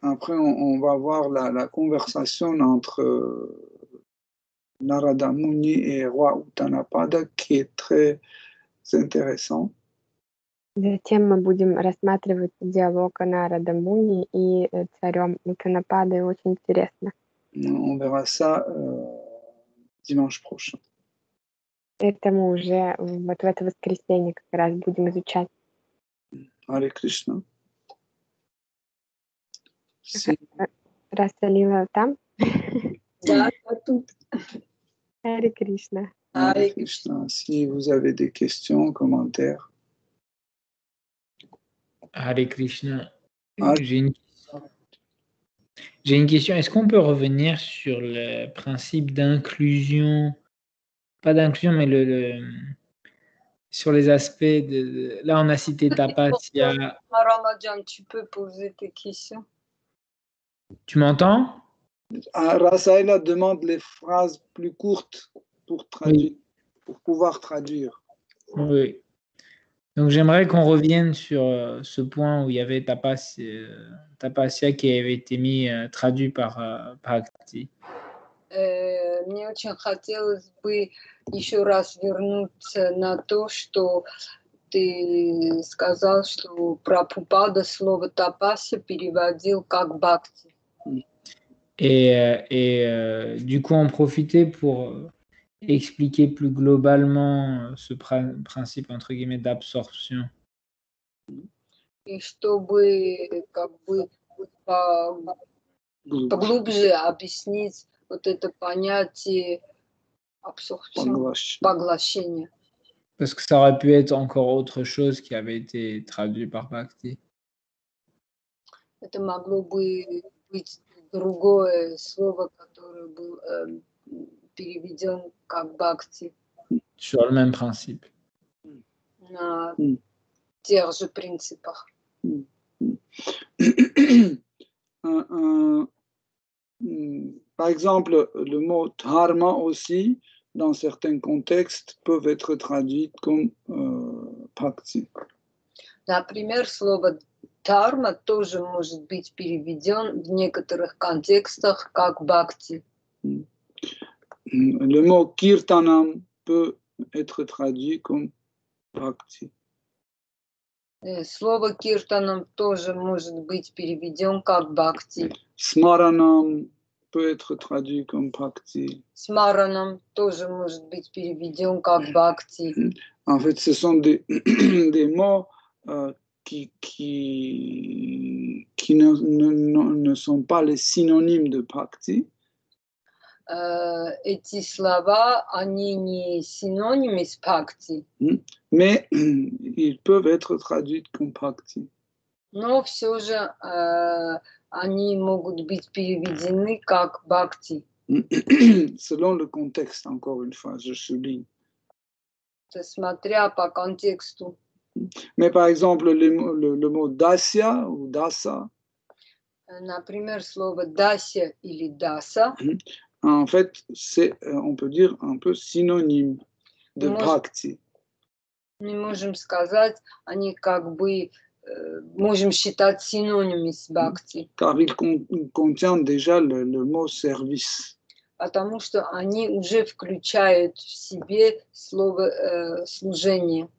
Après, on, va voir la, conversation entre euh, Narada Muni et Roi Utanapada qui est très intéressante. Затем мы будем рассматривать диалог Нарада Муни и э, царем Утанапады. Очень интересно. On verra ça euh, dimanche prochain. Это мы уже вот в это воскресенье как раз будем изучать. Krishna. Si, Раз там, Да, [LAUGHS] тут Хари Кришна. Hare Krishna. Si vous avez des questions, commentaires. Hare Krishna. Ah. J'ai une question. J'ai une question. Est-ce qu'on peut revenir sur le principe d'inclusion, pas d'inclusion, mais le, le- sur les aspects de, de- Là, on a cité Tapasya. Ramadan, tu peux poser tes questions. Tu m'entends? Ah, Rasaila demande les phrases plus courtes pour traduire, pour pouvoir traduire. Oui. Donc, j'aimerais qu'on revienne sur euh, ce point où il y avait Tapas, euh, Tapasya qui avait été mis, euh, traduit par, euh, par Akti. Э, Мне очень хотелось бы еще раз вернуться на то, что ты сказал, что Прабхупада слово тапася переводил как бхакти. Et, euh, et euh, du coup, en profiter pour euh, expliquer plus globalement euh, ce pra- principe, entre guillemets, d'absorption. И чтобы как бы по- поглубже объяснить вот это понятие absorption, Bangladesh. поглощение. Parce que ça aurait pu être encore autre chose qui avait été traduit par Bhakti. Это могло бы быть другое слово, которое был э, переведен как бхакти sur le même principe. на М. тех же принципах. [COUGHS] Un- un- hmm, par exemple, le mot dharma aussi, dans certains contextes, peuvent être traduits comme euh, bhakti. Например, слово дharma тоже может быть переведен в некоторых контекстах как бхакти. Hmm, Le mot kirtanam peut être traduit comme bhakti. Э, Слово киртанам тоже может быть переведен как бхакти. Smaranam peut être traduit comme bhakti. Смаранам тоже может быть переведен как бхакти. En fait, ce sont des, [COUGHS] des mots euh, qui, qui, qui ne, ne- ne- ne sont pas les synonymes de bhakti, Э, Эти слова, они не синонимы с бхакти, mais [CLEARS THROAT] ils peuvent être traduits comme bhakti. но все же э, они могут быть переведены как бхакти. [CLEARS THROAT] Selon le contexte, encore une fois, je souligne. Это смотря по контексту. Mais par exemple, les mots- le, le mot dasya ou dasa, Э, Например, слово дася или даса en fait, c'est, euh, on peut dire, un peu synonyme de Может- bhakti. мы можем сказать, они как бы э, можем считать синонимами с бхакти, car il con- contient déjà le, le mot service. потому что они уже включают в себе слово э, служение.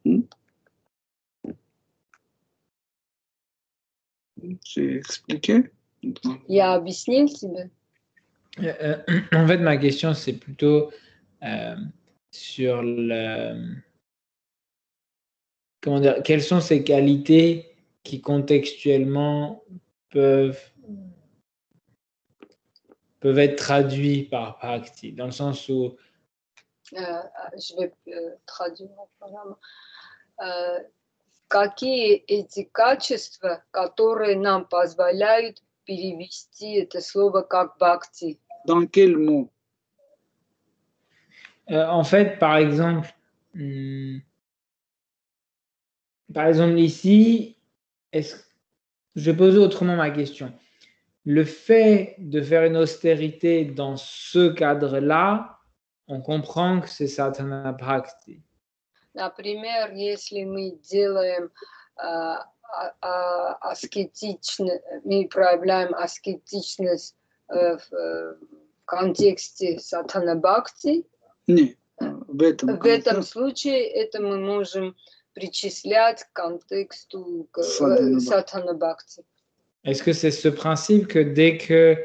J'ai expliqué Я объяснил тебе? Euh, euh, [CLEARS THROAT] en fait, ma question, c'est plutôt euh, sur le. Comment dire Quelles sont ces qualités qui contextuellement peuvent, peuvent être traduites par Bhakti Dans le sens où. Э, Je vais э, traduire прямо. Э, Какие эти качества, которые нам позволяют перевести это слово как бхакти? dans quel mot Euh, en fait, par exemple, hmm, par exemple ici, est-ce, je vais poser autrement ma question. Le fait de faire une austérité dans ce cadre-là, on comprend que c'est Satana Bhakti. Например, если мы делаем а, а- а- аскетично, мы проявляем аскетичность э, в, э, в контексте сатана бхакти, Не. В этом, в этом контексте случае это мы можем причислять к контексту к, э, Сатана Бхакти. сатана бхакти. Est-ce que c'est ce principe que dès que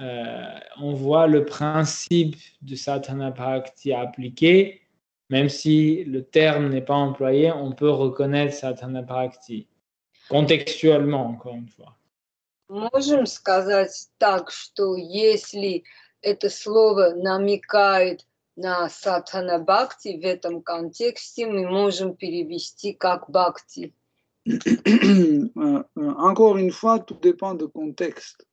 euh, on voit le principe de Satana Bhakti appliqué, même si le terme n'est pas employé, on peut reconnaître Satana Bhakti contextuellement, encore une fois. Можем сказать так, что если это слово намекает на сатана бхакти в этом контексте, мы можем перевести как бхакти. Euh, euh, encore une fois, tout dépend du contexte.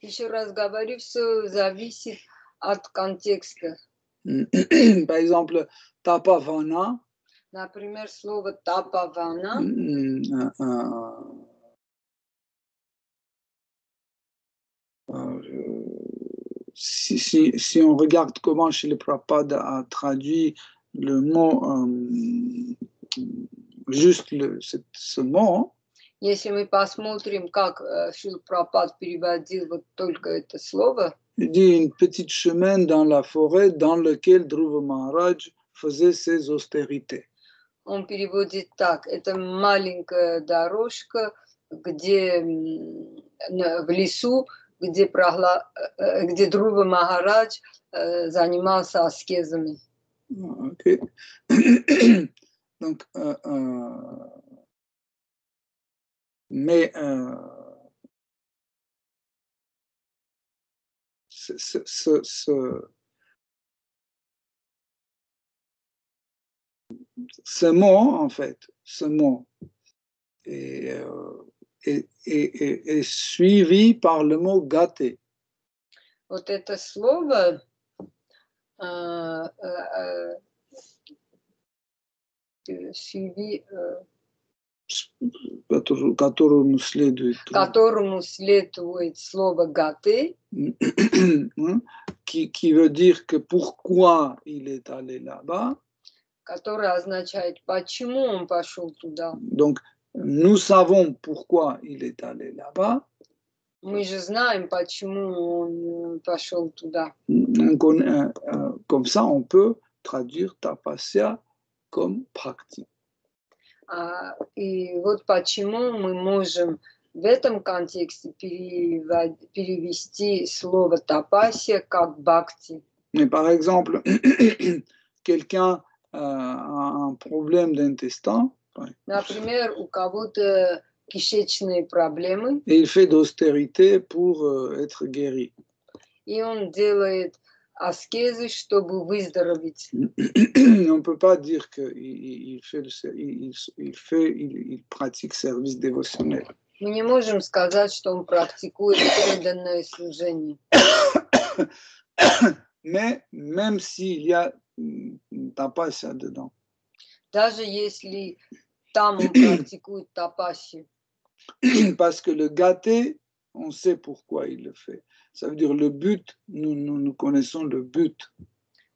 Еще раз говорю, все зависит от контекста. [CLEARS THROAT] Par exemple, tapavana, Например, слово тапавана, si, si, si on regarde comment chez le Prabhupada a traduit le mot, euh, juste le, ce, ce mot, если мы посмотрим, как э, Шрила Прабхупад переводил вот только это слово, il dit une petite chemin dans la forêt dans lequel Dhruva Maharaj faisait ses austérités. он переводит так. Это маленькая дорожка, где м, на- в лесу, где, прогла- э, где Друба Махарадж э, занимался аскезами. Ok. Donc, euh, euh, mais euh, ce, ce- ce- ce- ce mot, en fait, ce mot est, euh, est- est- est- est suivi par le mot gâté. Вот это слово э, suivi, э, который- которому следует, которому следует слово гаты, qui, qui veut dire que pourquoi il est allé là-bas. которое означает, почему он пошел туда. Donc, nous savons pourquoi il est allé là-bas. Мы же знаем, почему он э, пошел туда. Donc, on- euh, euh, comme ça, on peut traduire tapasya comme pratique. А, и вот почему мы можем в этом контексте перева- перевести слово тапасия как бхакти. Mais par exemple, [CLEARS THROAT] quelqu'un euh, a un problème d'intestin Например, у кого-то кишечные проблемы, et il fait d'austérité pour euh, être guéri. и он делает аскезы, чтобы выздороветь. on peut pas dire qu'il il, il fait, le il, il- fait il, il pratique service dévotionnel. Мы не можем сказать, что он практикует преданное служение. Mais même s'il y a hum, tapasya dedans, Даже если там он практикует тапасию. [CLEARS THROAT] parce que le gâté, on sait pourquoi il le fait. Ça veut dire le but, nous, nous, nous connaissons le but.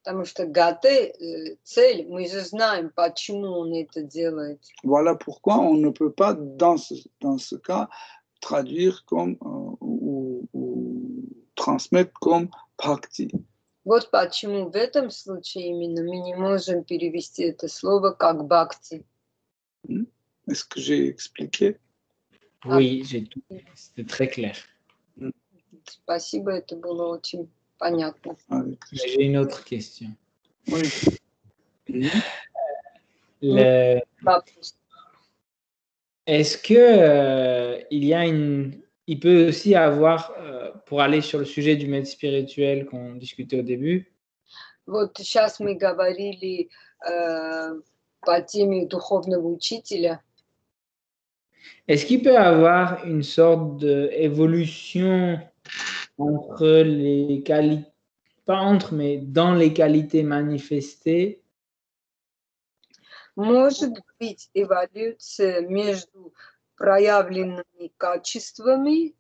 Потому что гаты, э, цель, мы же знаем, почему он это делает. Voilà pourquoi on ne peut pas, dans ce, dans ce cas, traduire comme euh, ou, ou transmettre comme bhakti. Вот почему в этом случае именно мы не можем перевести это слово как бхакти. Est-ce que j'ai expliqué Oui, j'ai tout. C'était très clair. Спасибо, это было очень понятно. avec- Mais J'ai une autre question. Oui. Le- Вопрос. Est-ce que euh, il y a une, il peut aussi avoir, euh, pour aller sur le sujet du maître spirituel qu'on discutait au début, Вот сейчас мы говорили э, по теме духовного учителя. est-ce qu'il peut avoir une sorte d'évolution entre les qualités, pas entre, mais dans les qualités manifestées Может быть эволюция между проявленными качествами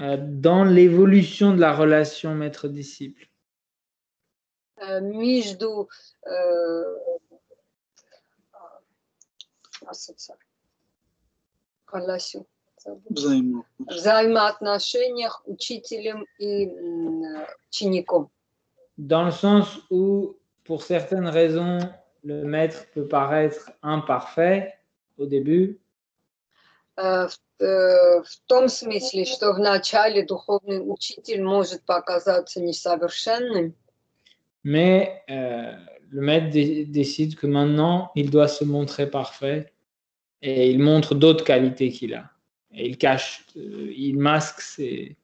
euh, dans l'évolution de la relation maître-disciple э, между э, ассоци- Колосю. забыла. Взаимно. взаимоотношениях учителем и м, э, учеником. Dans le sens où, pour certaines raisons, le maître peut paraître imparfait au début, Э, В э, в том смысле, что вначале духовный учитель может показаться несовершенным, mais euh, le maître dé- décide que maintenant, il doit se montrer parfait et il montre d'autres qualités qu'il a. Et il cache, euh, il masque ses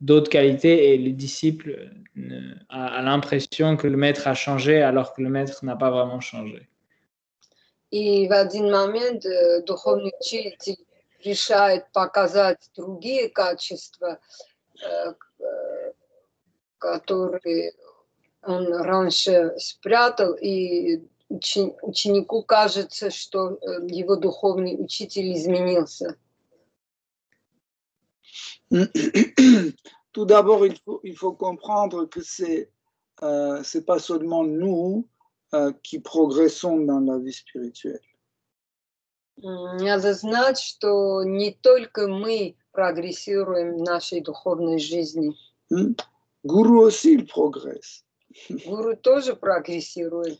d'autres qualités et les disciples ne- a, a l'impression que le maître a changé alors que le maître n'a pas vraiment changé. и в один момент э, духовный учитель решает показать другие качества, э, к- э, которые он раньше спрятал, и учи- Ученику кажется, что э, его духовный учитель изменился. Tout d'abord, il faut, il faut comprendre que c'est euh, c'est pas seulement nous euh, qui progressons dans la vie spirituelle. Надо знать, что не только мы прогрессируем в нашей духовной жизни. Hmm? Guru aussi, il progresse. Гуру тоже прогрессирует.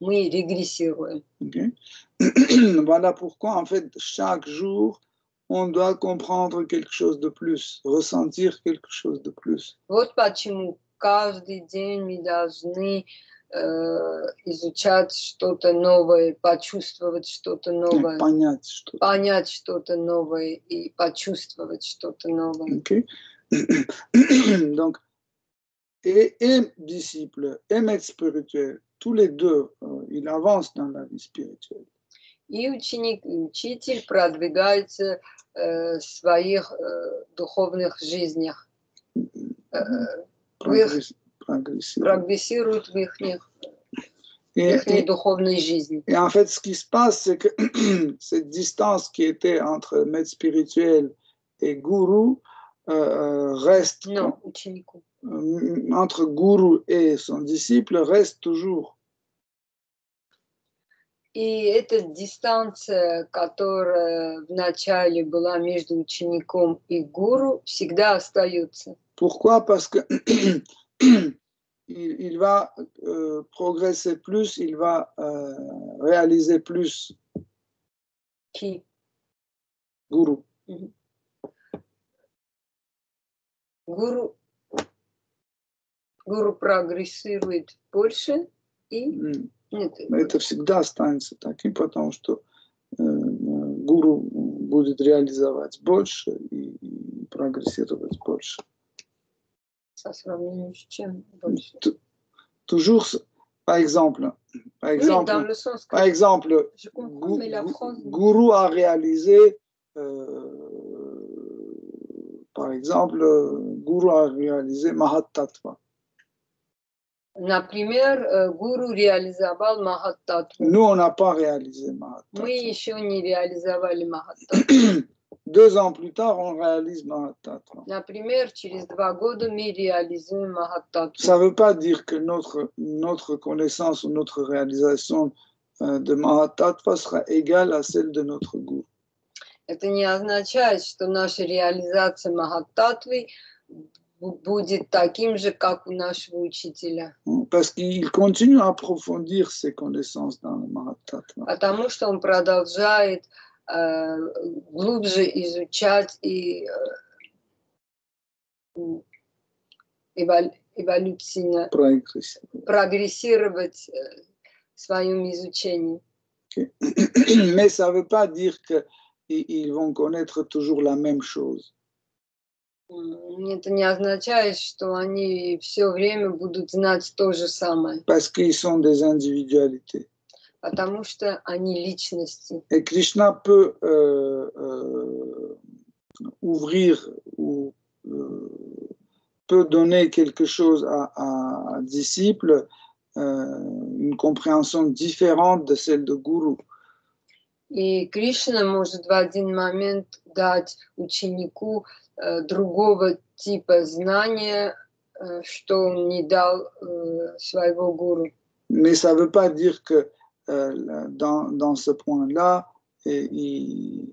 мы регрессируем. ok [CLEARS THROAT] voilà pourquoi, en fait, chaque jour, on doit comprendre quelque chose de plus, ressentir quelque chose de plus. Вот почему каждый день мы должны э, изучать что-то новое, почувствовать что-то новое, Понять, что понять что-то новое и почувствовать что-то новое. Ok. [CLEARS THROAT] Donc, et, et disciple et maître spirituel, tous les deux, euh, ils avancent dans la vie spirituelle. И ученик, и учитель продвигаются э, в своих э, духовных жизнях, э, Progress- progressivement. прогрессируют в их, в Et, их et- духовной жизни. et en fait, ce qui se passe, c'est que [CLEARS THROAT] cette distance qui était entre maître spirituel et gourou euh, euh, reste, Но ученику. Euh, entre gourou et son disciple, reste toujours. И эта дистанция, которая вначале была между учеником и гуру, всегда остается. Pourquoi Parce que il, il va euh, progresser plus, il va euh, réaliser plus, Ки. gourou. Гуру, гуру прогрессирует больше и нет, Это всегда останется таким, потому что э, гуру будет реализовать больше и, и прогрессировать больше. со сравнением с чем больше. Т- Toujours, par exemple, par Oui, exemple, dans le sens que par exemple, je comprends, Gou- mais la Gou- phrase. Gourou a réalisé, euh, par exemple, euh, Gourou a réalisé Mahatattva. Например, э, гуру реализовал Махаттатву. Nous, on n'a pas réalisé Мы Mahatattva. еще не реализовали Махаттатву. [COUGHS] Deux ans plus tard, on réalise Mahatattva. Например, через два года мы реализуем Махаттатву. Ça ne veut pas dire que notre, notre connaissance ou notre réalisation euh, de Mahatattva sera égale à celle de notre gourou. Это не означает, что наша реализация Махаттатвы бу- будет таким же, как у нашего учителя. hein, Parce qu'il continue à approfondir ses connaissances dans le Mahatattva. Потому что он продолжает э, глубже изучать и э, эволюционно прогрессировать э, в своем изучении. Mais ça ne veut pas dire qu'ils vont connaître toujours la même chose. Это не означает, что они все время будут знать то же самое, Parce qu'ils sont des individualités. потому что они личности. Et Krishna peut euh, euh, ouvrir ou euh, peut donner quelque chose à, à un disciple, euh, une compréhension différente de celle de Guru. И Кришна может в один момент дать ученику э, другого типа знания, э, что он не дал э, своего гуру. Mais ça ne veut pas dire que euh, dans, dans ce point-là, il,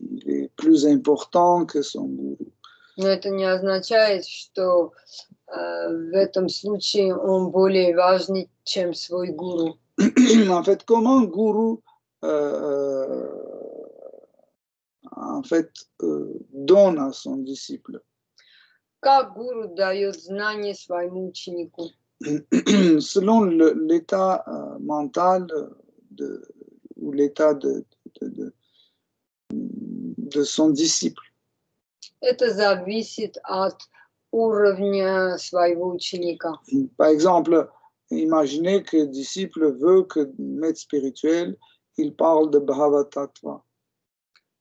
il est plus important que son Guru. Но это не означает, что э, в этом случае он более важный, чем свой гуру. en fait, comment Guru euh, en fait, euh, donne à son disciple. [CLEARS THROAT] Selon l'état euh, mental ou l'état de, de, de, son disciple. Par exemple, imaginez que le disciple veut que le maître spirituel il parle de Bhavatattva.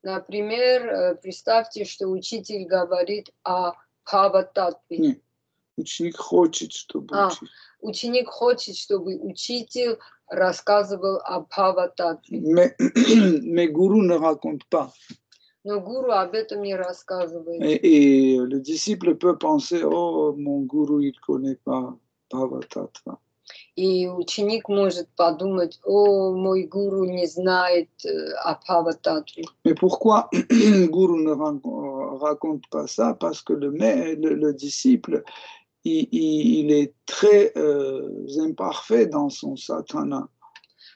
Например, э, представьте, что учитель говорит о Бхава-татве. Нет. Ученик хочет, чтобы А. учитель. Ученик хочет, чтобы учитель рассказывал о Бхава-татве. Mais Guru ne raconte pas. Но гуру об этом не рассказывает. Et, et le disciple peut penser, oh, mon Guru, il connaît pas Bhavatattva. И ученик может подумать, о, мой гуру не знает э, о Бхава-татве. Mais pourquoi [CLEARS THROAT] Guru ne ran- raconte pas ça Parce que le, ma- le, le disciple, il, il- il est très euh, imparfait dans son satana.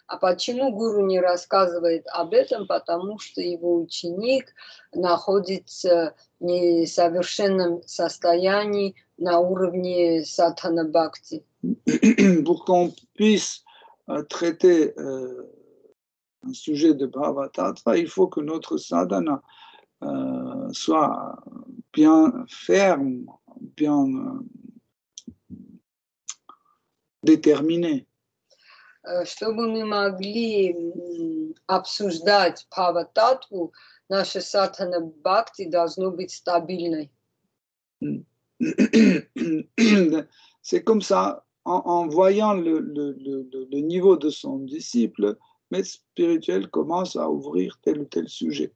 А почему гуру не рассказывает об этом? Потому что его ученик находится в несовершенном состоянии на уровне сатхана бхакти. Pour qu'on puisse traiter euh, un sujet de Bhavatattva, il faut que notre sadhana euh, soit bien ferme, bien euh, déterminé. Э, Чтобы мы могли обсуждать Бхава-татву, наша сатхана бхакти должно быть стабильной. C'est comme ça, en, en voyant le, le- le- le- niveau de son disciple, maître spirituel commence à ouvrir tel ou tel sujet.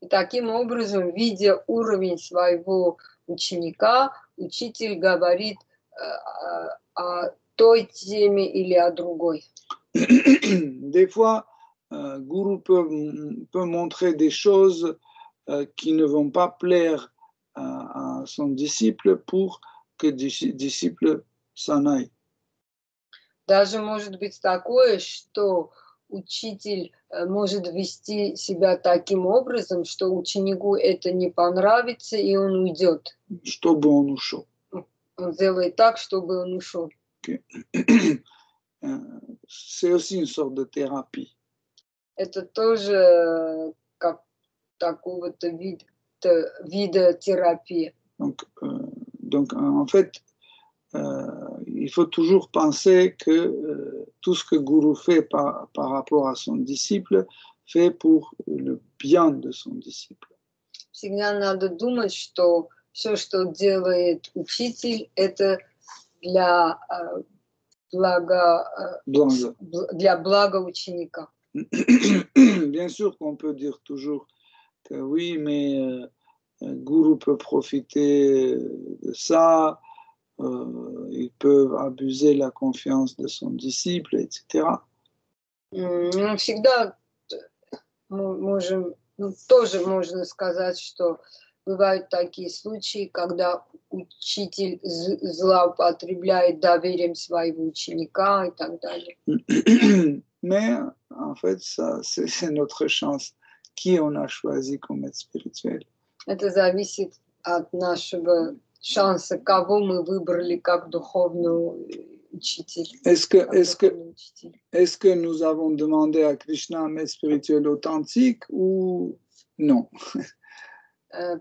И таким образом, видя уровень своего ученика, учитель говорит э, о той теме или о другой. [CLEARS THROAT] des fois, euh, Guru peut, peut montrer des choses euh, qui ne vont pas plaire à, à son disciple pour que le dis- disciple s'en aille. Даже может быть такое, что учитель э, может вести себя таким образом, что ученику это не понравится, и он уйдет. Чтобы он ушел. Он сделает так, чтобы он ушел. [CLEARS THROAT] Euh, C'est aussi une sorte de thérapie. Это тоже э, как такого-то вид- т- вида терапии. Donc, euh, donc en fait, euh, il faut toujours penser que euh, tout ce que Guru fait par, par rapport à son disciple fait pour le bien de son disciple. Всегда надо думать, что все, что делает учитель, это для э, блага, э, Blague. бл- для блага ученика. Bien [COUGHS] sûr qu'on peut dire toujours que oui, mais euh, un Guru peut profiter de ça, euh, il peut abuser la confiance de son disciple, etc. М, Ну, всегда т- мы можем, ну, тоже можно сказать, что бывают такие случаи, когда учитель злоупотребляет доверием своего ученика и так далее. Mais en fait, ça, c'est notre chance. Qui on a choisi comme être spirituel Это зависит от нашего шанса, кого мы выбрали как духовную э, учитель. Est-ce que, est-ce que, est-ce que nous avons demandé à Krishna un maître spirituel authentique ou non [LAUGHS]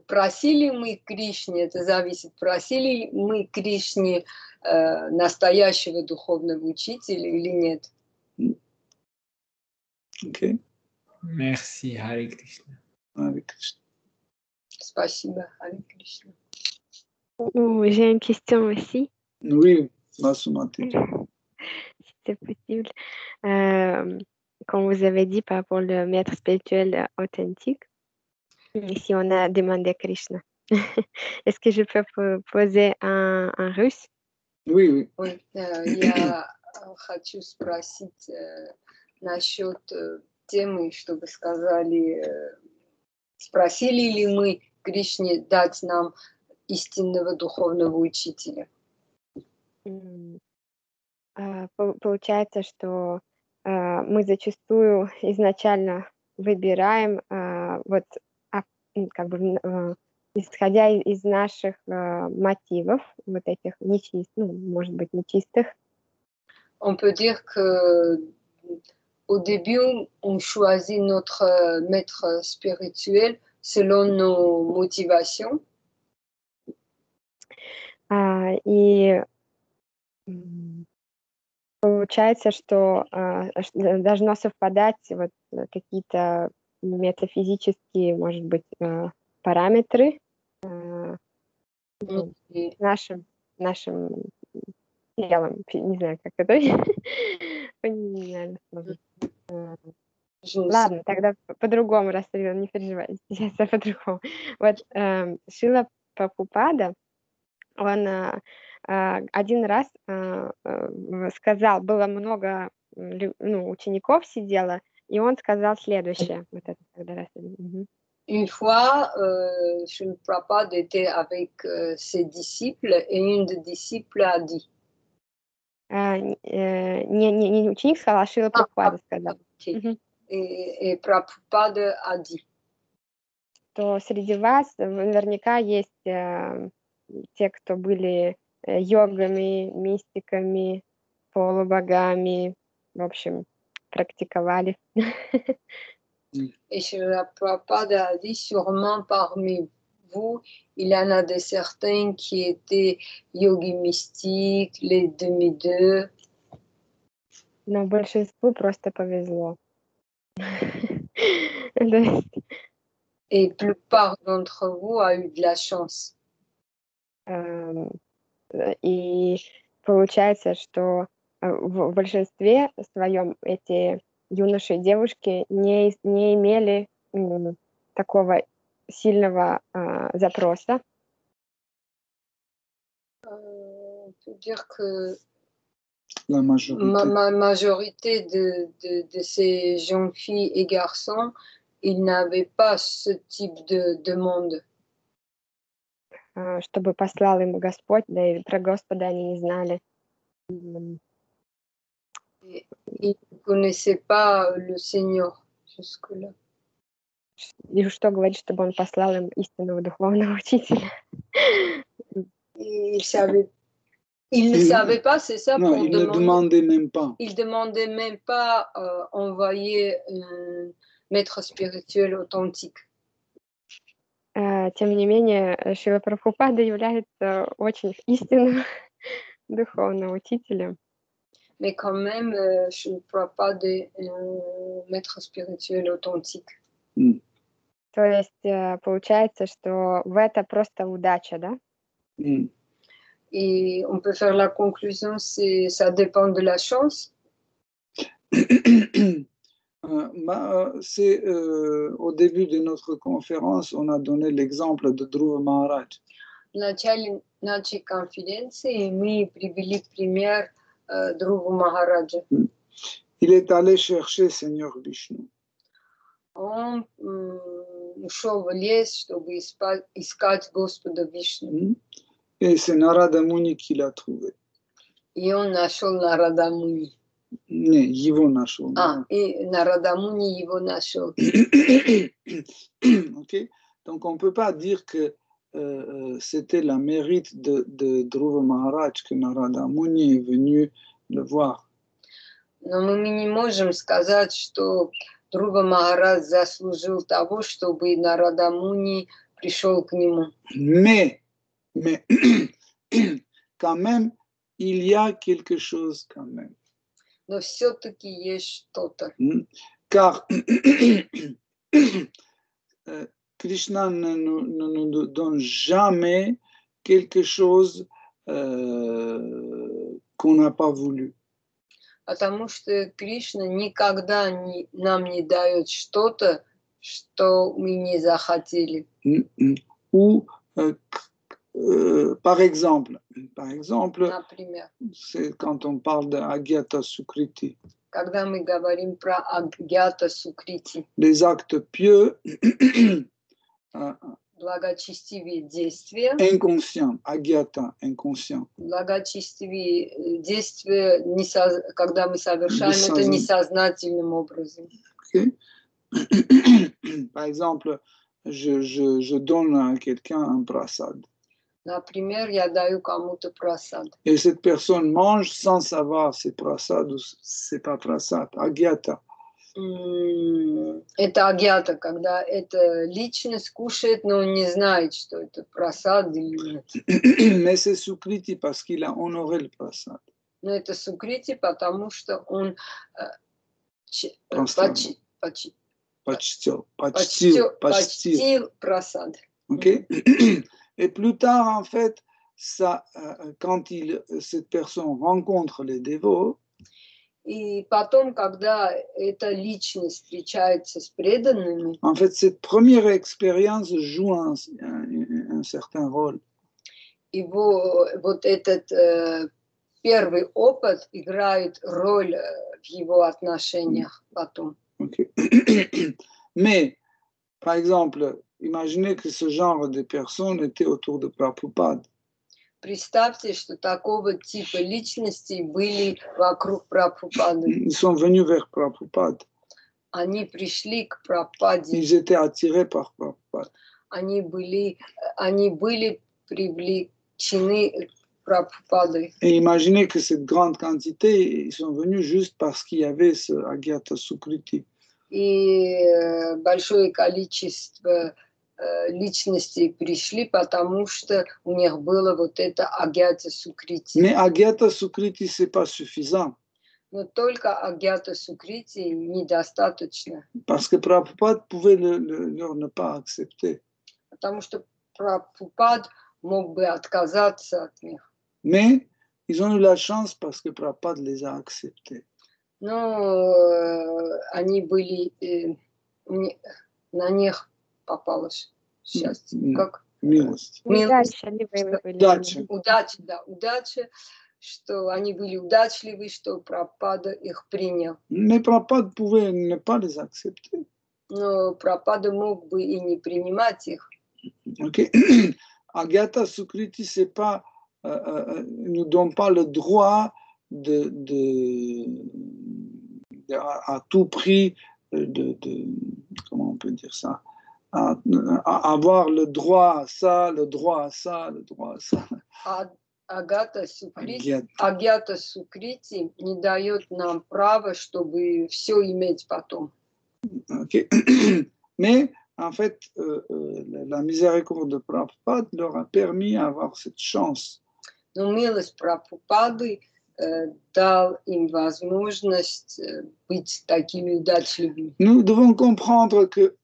Просили мы Кришне, это зависит, просили мы Кришне э, настоящего духовного учителя или нет. Ok, Merci, Hare Krishna. avec Krishna. Спасибо, Хари Кришна. Ouh, J'ai une question aussi, Oui, Basumati. si c'est possible. Euh, comme vous avez dit par rapport au maître spirituel euh, authentique, ici on a demandé à Krishna. [LAUGHS] Est-ce que je peux po- poser en, en russe? Oui, oui. Э, я э, хочу спросить э, насчет э, темы, чтобы сказали, э, спросили ли мы Кришне дать нам истинного духовного учителя. А, по- Получается, что а, мы зачастую изначально выбираем а, вот как бы а, исходя из наших а, мотивов, вот этих нечистых, ну, может быть, нечистых, On peut dire que au début, on choisit notre euh, maître spirituel selon nos motivations. А, и получается, что а, д- должно совпадать вот э, какие-то метафизические, может быть, э, параметры э, И нашим, нашим телом, не знаю, как это. [LAUGHS] Э, Ладно, тогда по-другому рассмотрела, не переживайте, сейчас [LAUGHS] я по-другому. Вот эм, Шила Прабхупада, он один раз э, сказал, было много ну, учеников сидело, и он сказал следующее. Вот это когда раз. мгм. Une fois, euh, Srila Prabhupada était avec euh, ses disciples et une des disciples a dit А, н- э, не, не, не ученик сказал, а Шила Прабхупада сказал, Ok. Мгм. et, et Prabhupada a dit что среди вас наверняка есть э, те, кто были э, йогами, мистиками, полубогами, в общем, практиковали. [LAUGHS] Et Srila Prabhupada a dit sûrement parmi vous, il y en a de certains qui étaient yogis mystiques, les demi-deux, Но большинству просто повезло. То [LAUGHS] есть et plupart d'entre vous a eu de la chance. эм, э, И получается, что э, в в большинстве своем эти юноши и девушки не, не имели такого сильного а, запроса, peut dire que La majorité. ma, ma majorité de, de, de ces jeunes filles et garçons, ils n'avaient pas ce type de demande. а, чтобы послал им Господь, да и про Господа они не знали. М, Ils ne connaissaient pas le Seigneur jusque-là. [LAUGHS] И что говорит, чтобы он послал им истинного духовного учителя. Ils, savaient, ils ne Ils- savaient pas, c'est ça, Non, pour il ne demander. demandait même pas. Ils demandaient même pas euh, envoyer un maître spirituel authentique. А, Тем не менее, э, Шива Прабхупада является очень истинным [LAUGHS] духовным учителем. Mais quand même, euh, je ne crois pas de un maître spirituel authentique. То есть э, получается, что в это просто удача, да? Mm. Et on peut faire la conclusion, c'est ça dépend de la chance. [COUGHS] Euh, bah, euh, c'est euh, au début de notre conférence, on a donné l'exemple de Dhruva Maharaj. В начале нашей конференции мы привели пример э, Друву Махараджа. Il est allé chercher Seigneur Vishnu. Он м, ушел в лес, чтобы испа- искать Господа Вишну. Mm. Et c'est Narada Muni qui l'a trouvé. И он нашел Нарадамуни. Не, его нашел. А, и Нарадамуни его нашел. ok Donc on ne peut pas dire que euh, euh, c'était la mérite de, de Dhruva Maharaj que Narada Muni est venu le voir. Но мы не можем сказать, что Друва Махарадж заслужил того, чтобы Нарадамуни пришел к нему. Mais, mais [CLEARS THROAT] quand même, il y a quelque chose quand même. Но все-таки есть что-то. Hmm? Car [CLEARS THROAT] euh, Krishna ne nous, ne nous donne jamais quelque chose euh, qu'on n'a pas voulu. Потому что Кришна никогда не- нам не дает что-то, что мы не захотели. Mm, mm. Ou, euh, euh, par exemple, par exemple, Например, c'est quand on parle de Agyata Sukriti, когда мы говорим про Агьята Сукрити, les actes pieux euh, благочестивые действия, inconscients, Agyata, inconscient. благочестивые э, действия, несоз- когда мы совершаем это Бессознательно. несознательным образом. ok par exemple, je, je, je donne à quelqu'un un prasad Например, я даю кому-то просад. et cette personne mange sans savoir c'est prasad ou c'est pas prasad, Agyata. М, Это агьята, когда эта личность кушает, но он не знает, что это [CLEARS THROAT] просад или нет. Mais c'est Sukriti parce qu'il a honoré le prasad. Но это сукрити, потому что он э, ч- э, Просто. почи- почи- Почтил, почтил, почтил, почтил. почтил просад. ok [CLEARS THROAT] Et plus tard, en fait, ça, euh, quand il, cette personne rencontre les dévots, И потом, когда эта личность встречается с преданными, en fait, cette première expérience joue un, un- un certain rôle. его вот этот э, первый опыt играет роль э, в его отношениях потом. ok Mais par exemple, imaginez que ce genre de personnes étaient autour de Prabhupada. Представьте, что такого типа личностей были вокруг Прабхупады. Ils sont venus vers Prabhupada. Они пришли к Прабхупаде, Ils étaient attirés par Prabhupada. они были, они были привлечены Прабхупадой. Et imaginez que cette grande quantité, ils sont venus juste parce qu'il y avait ce Agyata Sukriti. И э, большое количество э, личностей пришли, потому что у них было вот это агята сукрити. Mais Agyata Sukriti, c'est pas suffisant. Но только агята сукрити недостаточно, Parce que Prabhupada pouvait le, le- leur ne pas accepter. потому что Прабхупад мог бы отказаться от них. Mais ils ont eu la chance parce que Prabhupada les a acceptés. Но э, они были, э, не- на них попалось счастье. Как? Милость. Милость. Удача. Удача, да, удача, что они были удачливы, что Прабхупада их принял. Mais Prabhupada pouvait ne pas les accepter. Но Прабхупада мог бы и не принимать их. Ok. Agyata Sukriti, c'est pas, euh, euh, nous donne pas le droit de, de- de- à, à tout prix euh, de, de- comment on peut dire ça, à, à avoir le droit à ça, le droit à ça, le droit à ça. А Агата Сукрити, Agyata. Агята Сукрити не дает нам права, чтобы все иметь потом. Ok. [COUGHS] Mais en fait, euh, euh, la- la miséricorde de Prabhupada leur a permis d'avoir cette chance. Но милость Прабхупады э, дал им возможность э, быть такими удачливыми. Nous devons comprendre que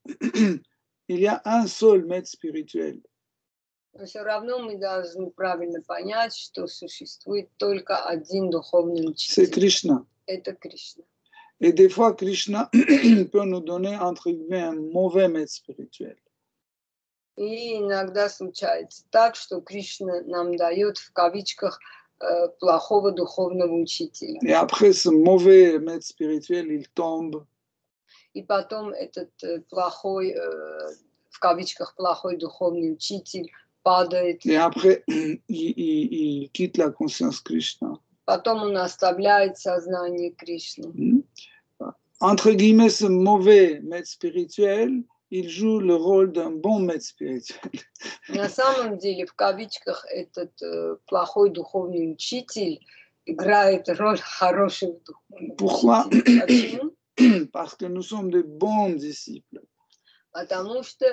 il y a un seul maître spirituel. Но все равно мы должны правильно понять, что существует только один духовный C'est учитель. Krishna. Это Кришна. Et des fois, Krishna [CLEARS THROAT] peut nous donner, entre guillemets, un mauvais maître spirituel. И иногда случается так, что Кришна нам дает в кавичках э, плохого духовного учителя. Et après, ce mauvais maître spirituel, il tombe. И потом этот э, плохой, э, в кавичках плохой духовный учитель падает. Et après, il- il quitte la conscience Krishna. Потом он оставляет сознание Кришны. Entre guillemets, ce mauvais maître spirituel, il joue le rôle d'un bon maître spirituel. [LAUGHS] На самом деле, в кавичках, этот э, плохой духовный учитель играет роль хорошего духовного Pourquoi? учителя. Почему? Parce que nous sommes de bons disciples. Потому что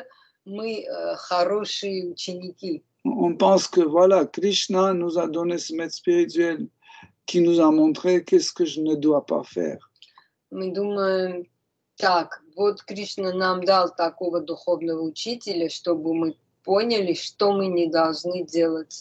мы э, хорошие ученики. On pense que voilà, Krishna nous a donné ce maître spirituel qui nous a montré qu'est-ce que je ne dois pas faire. Мы думаем, так, вот Кришна нам дал такого духовного учителя, чтобы мы поняли, что мы не должны делать.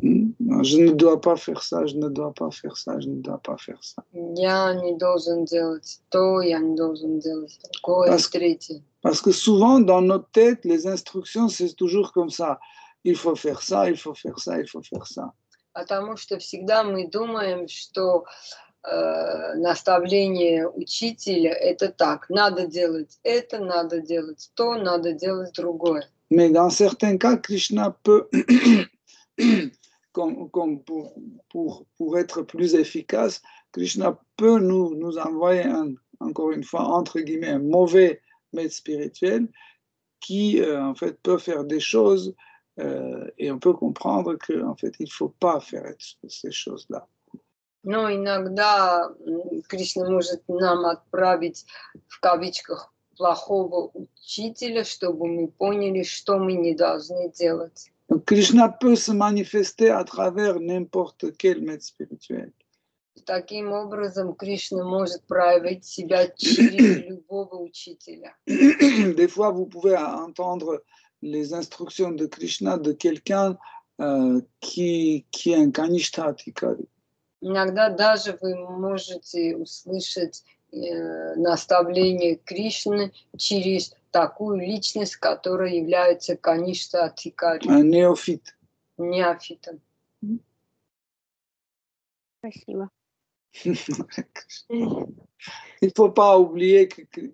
Hmm? Je ne dois pas faire ça, je ne dois pas faire ça, je ne dois pas faire ça. Я не должен делать то, я не должен делать другое, Parce- третье. Parce que souvent, dans notre tête, les instructions, c'est toujours comme ça. Il faut faire ça, il faut faire ça, il faut faire ça. Потому что всегда мы думаем, что э, наставление учителя это так, надо делать это, надо делать то, надо делать другое. Mais dans certains cas, Krishna peut, [CLEARS THROAT] comme, comme pour, pour, pour être plus efficace, Krishna peut nous, nous envoyer, un- encore une fois, entre guillemets, un mauvais maître spirituel qui, euh, en fait, peut faire des choses euh, et on peut comprendre qu'en fait, il ne faut pas faire ces choses-là. Но иногда м, Кришна может нам отправить в кавичках плохого учителя, чтобы мы поняли, что мы не должны делать. Donc, Krishna peut se manifester à travers n'importe quel maître spirituel. И таким образом Кришна может проявить себя через [COUGHS] любого учителя. Des fois, vous pouvez entendre les instructions de Krishna de quelqu'un euh, qui, qui est un Kanishta Adhikari. Иногда даже вы можете услышать э, наставление Кришны через такую личность, которая является Каништа Атикари, un néophyte. неофитом. Спасибо. Il faut pas oublier que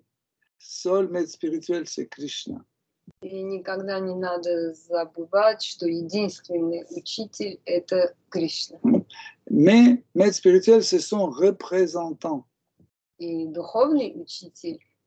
seul maître spirituel, c'est Krishna. И никогда не надо забывать, что единственный учитель — это Кришна. Mais maître spirituel, c'est son représentant. И духовный учитель —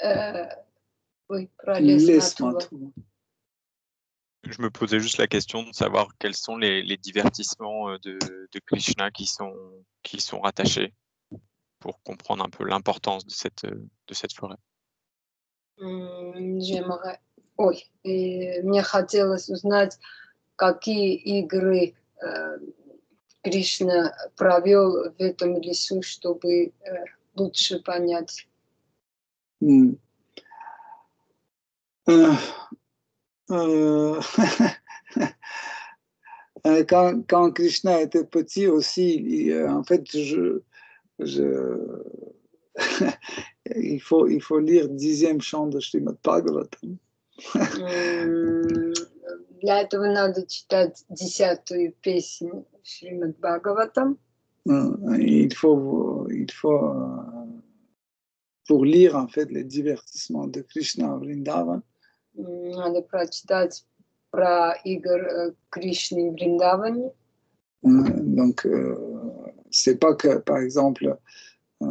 Mathuva. Э, oui, про лес Laisse Матува. Mathuva. je me posais juste la question de savoir quels sont les, les divertissements euh, de, de Krishna qui sont, qui sont rattachés pour comprendre un peu l'importance de cette, euh, de cette forêt. М, J'aimerais... Ой, и мне хотелось узнать, какие игры э, Кришна провел в этом лесу, чтобы э, лучше понять. Hmm. Euh, euh, [LAUGHS] euh, quand, quand Krishna était petit aussi, il- euh, en fait, je, [LAUGHS] je, il, faut, il faut lire dixième chant de Srimad Bhagavatam. М, Для этого надо читать десятую песню Шримад Бхагаватам. Euh, Il faut, il faut euh, pour lire en fait les divertissements de Krishna à Vrindavan, М, Надо прочитать про игр э, Кришны в Вриндаване. Euh, donc, euh, c'est pas que, par exemple, euh,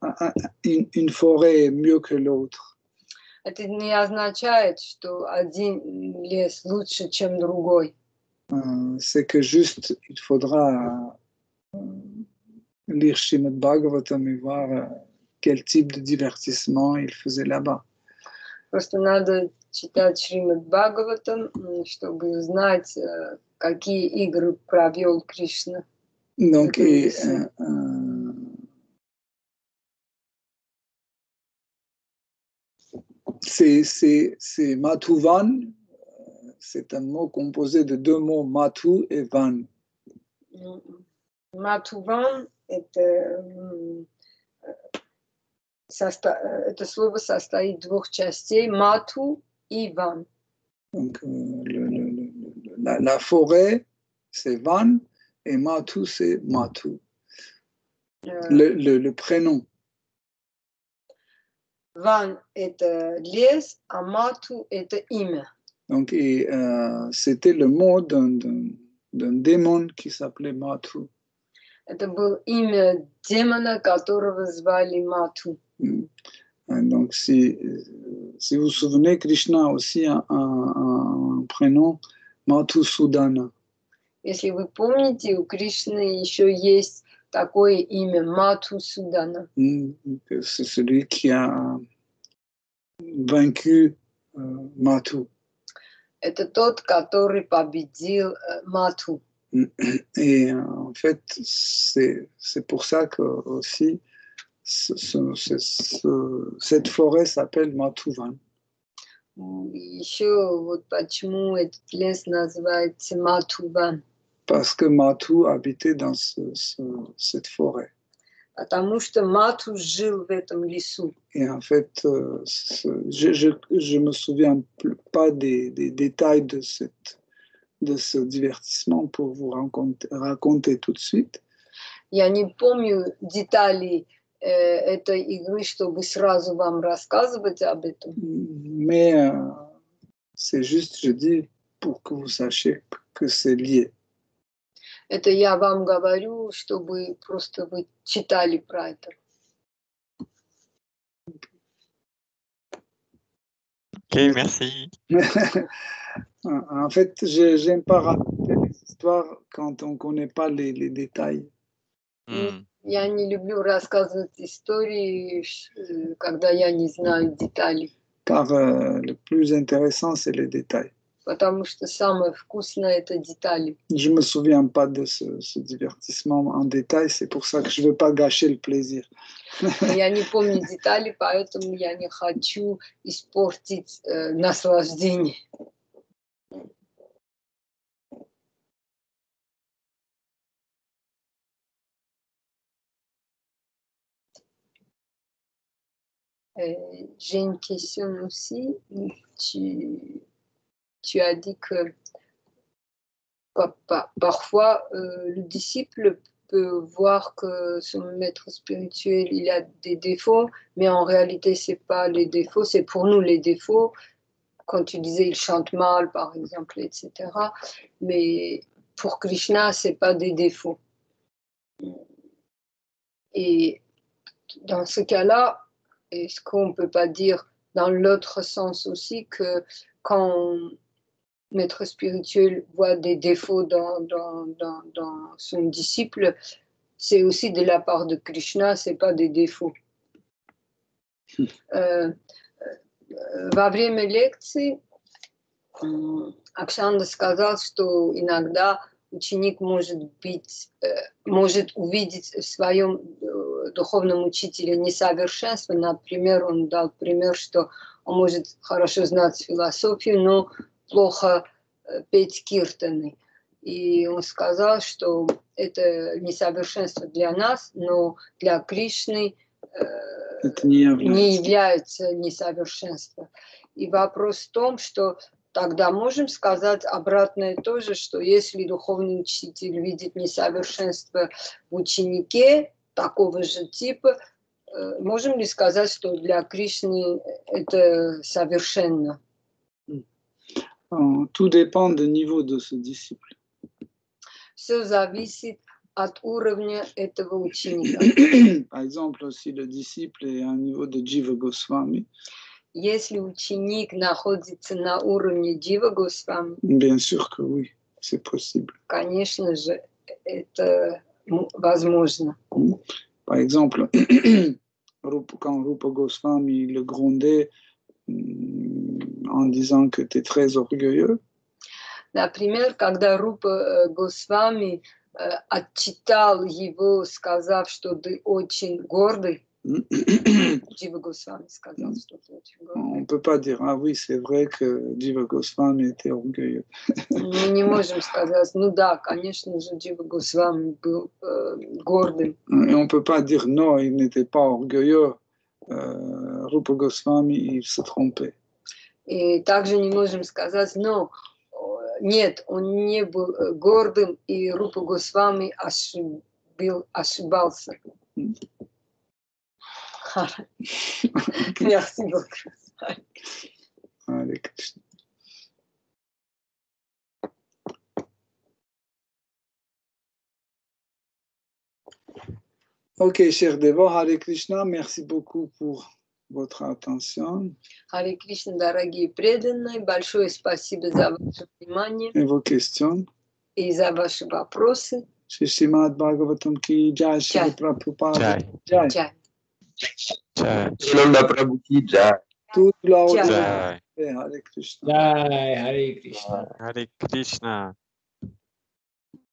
un- un- une, une forêt est mieux que l'autre. Это не означает, что один лес лучше, чем другой. Euh, c'est que juste, il faudra euh, lire Srimad Bhagavatam et voir euh, quel type de divertissement il faisait là-bas. Просто надо читать Шримад Бхагаватам, м, чтобы узнать, э, какие игры провел Кришна. Donc, Ok, et, c'est- euh, euh, c'est c'est- c'est Mathuvan, euh, c'est un mot composé de deux mots, Mathu et Van. М, Матуван – это, м, э, соста- э, это слово состоит двух частей – Мату и Ван. Donc, euh, le- le- le- le- la, la forêt, c'est Van, et Mathu, c'est Mathu. Э, Le, le- le prénom. Ван – это лес, а Мату – это имя. Donc, et, euh, c'était le mot d'un d'un- d'un démon qui s'appelait Mathu. Это был имя демона, которого звали Мату. Mm. Euh, Donc, si, euh, si vous vous souvenez, Krishna a aussi un, un- un prénom, Madhusudana. Если вы помните, у Кришны еще есть такое имя Мату Судана. Mm. Donc, C'est celui qui a vaincu euh, Mathu. Это тот, который победил э, Мату. [COUGHS] Et euh, en fait, c'est c'est pour ça que aussi ce- ce- ce- ce- cette forêt s'appelle Mathuvan. Еще вот почему этот лес называется Матуван. Parce que Mathu habitait dans ce- ce- cette forêt. Потому что Мату жил в этом лесу. Et en fait, euh, ce- je ne me souviens plus- pas des, des détails de, cette, de ce divertissement pour vous raconter, raconter tout de suite. Я не помню деталей э, этой игры, чтобы сразу вам рассказывать об этом. Mais euh, c'est juste, je dis, pour que vous sachiez que c'est lié. Это я вам говорю, чтобы просто вы читали про это. Ok, merci. en fait, je j'aime pas raconter les histoires quand on connaît pas les, les détails. Hmm. Я не люблю рассказывать истории, э, когда я не знаю деталей, Car euh, le plus intéressant, c'est les détails. потому что самое вкусное это детали. Je me souviens pas de ce, ce divertissement en détail, c'est pour ça que je veux pas gâcher le plaisir. Я не [LAUGHS] помню детали, поэтому я не хочу испортить э, наслаждение. Euh, J'ai une question aussi. Tu, as dit que pa- pa- parfois euh, le disciple peut voir que son maître spirituel il a des défauts, mais en réalité c'est pas les défauts, c'est pour nous les défauts. Quand tu disais il chante mal par exemple, etc. Mais pour Krishna c'est pas des défauts. Et dans ce cas-là, est-ce qu'on ne peut pas dire dans l'autre sens aussi que quand maître spirituel voit des défauts dans, dans, dans, dans son disciple, c'est aussi de la part de Krishna, c'est pas des défauts. Э, э, Во время лекции м, Акшанда сказал, что иногда ученик может быть, э, может увидеть в своем э, духовном учителе несовершенство. Например, он дал пример, что он может хорошо знать философию, но плохо э, петь киртаны. И он сказал, что это несовершенство для нас, но для Кришны э, Это не является. не является несовершенством. И вопрос в том, что тогда можем сказать обратное тоже, что если духовный учитель видит несовершенство в ученике такого же типа, э, можем ли сказать, что для Кришны это совершенно? Tout dépend du niveau de ce disciple. Все зависит от уровня этого ученика. Par exemple, si le disciple est à un niveau de Jiva Goswami, Если ученик находится на уровне Дива Госвами, bien sûr que oui, c'est possible. конечно же, это возможно. Par exemple, [CLEARS THROAT] Rupa- quand Rupa Goswami le grondait hum, en disant que tu es très orgueilleux, Например, когда Рупа э, Госвами э, отчитал его, сказав, что ты очень гордый, [COUGHS] Джива Госвами сказал, что ты очень гордый. on ne peut pas dire Ah oui, c'est vrai que Jiva Goswami était orgueilleux. Мы не можем сказать, ну да, конечно же, Джива Госвами был э, гордым. Et on ne peut pas dire non, il n'était pas orgueilleux. Euh, Rupa Goswami, il se trompait. И также не можем сказать, но нет, он не был э, гордым, и Рупа Госвами ошибил, ошибался. [LAUGHS] Merci beaucoup. Hare Krishna. Ok, cher Devo, Hare Krishna, merci beaucoup pour votre attention Харе Кришна, дорогие преданные, большое спасибо за ваше внимание et vos questions. и за ваши вопросы. Shri Srimad Bhagavatam ki Jai, Shri Jai. Cioè, non da Prabhu chi già. Tu lo cioè. Hare Krishna. Hare Krishna. Hare Krishna.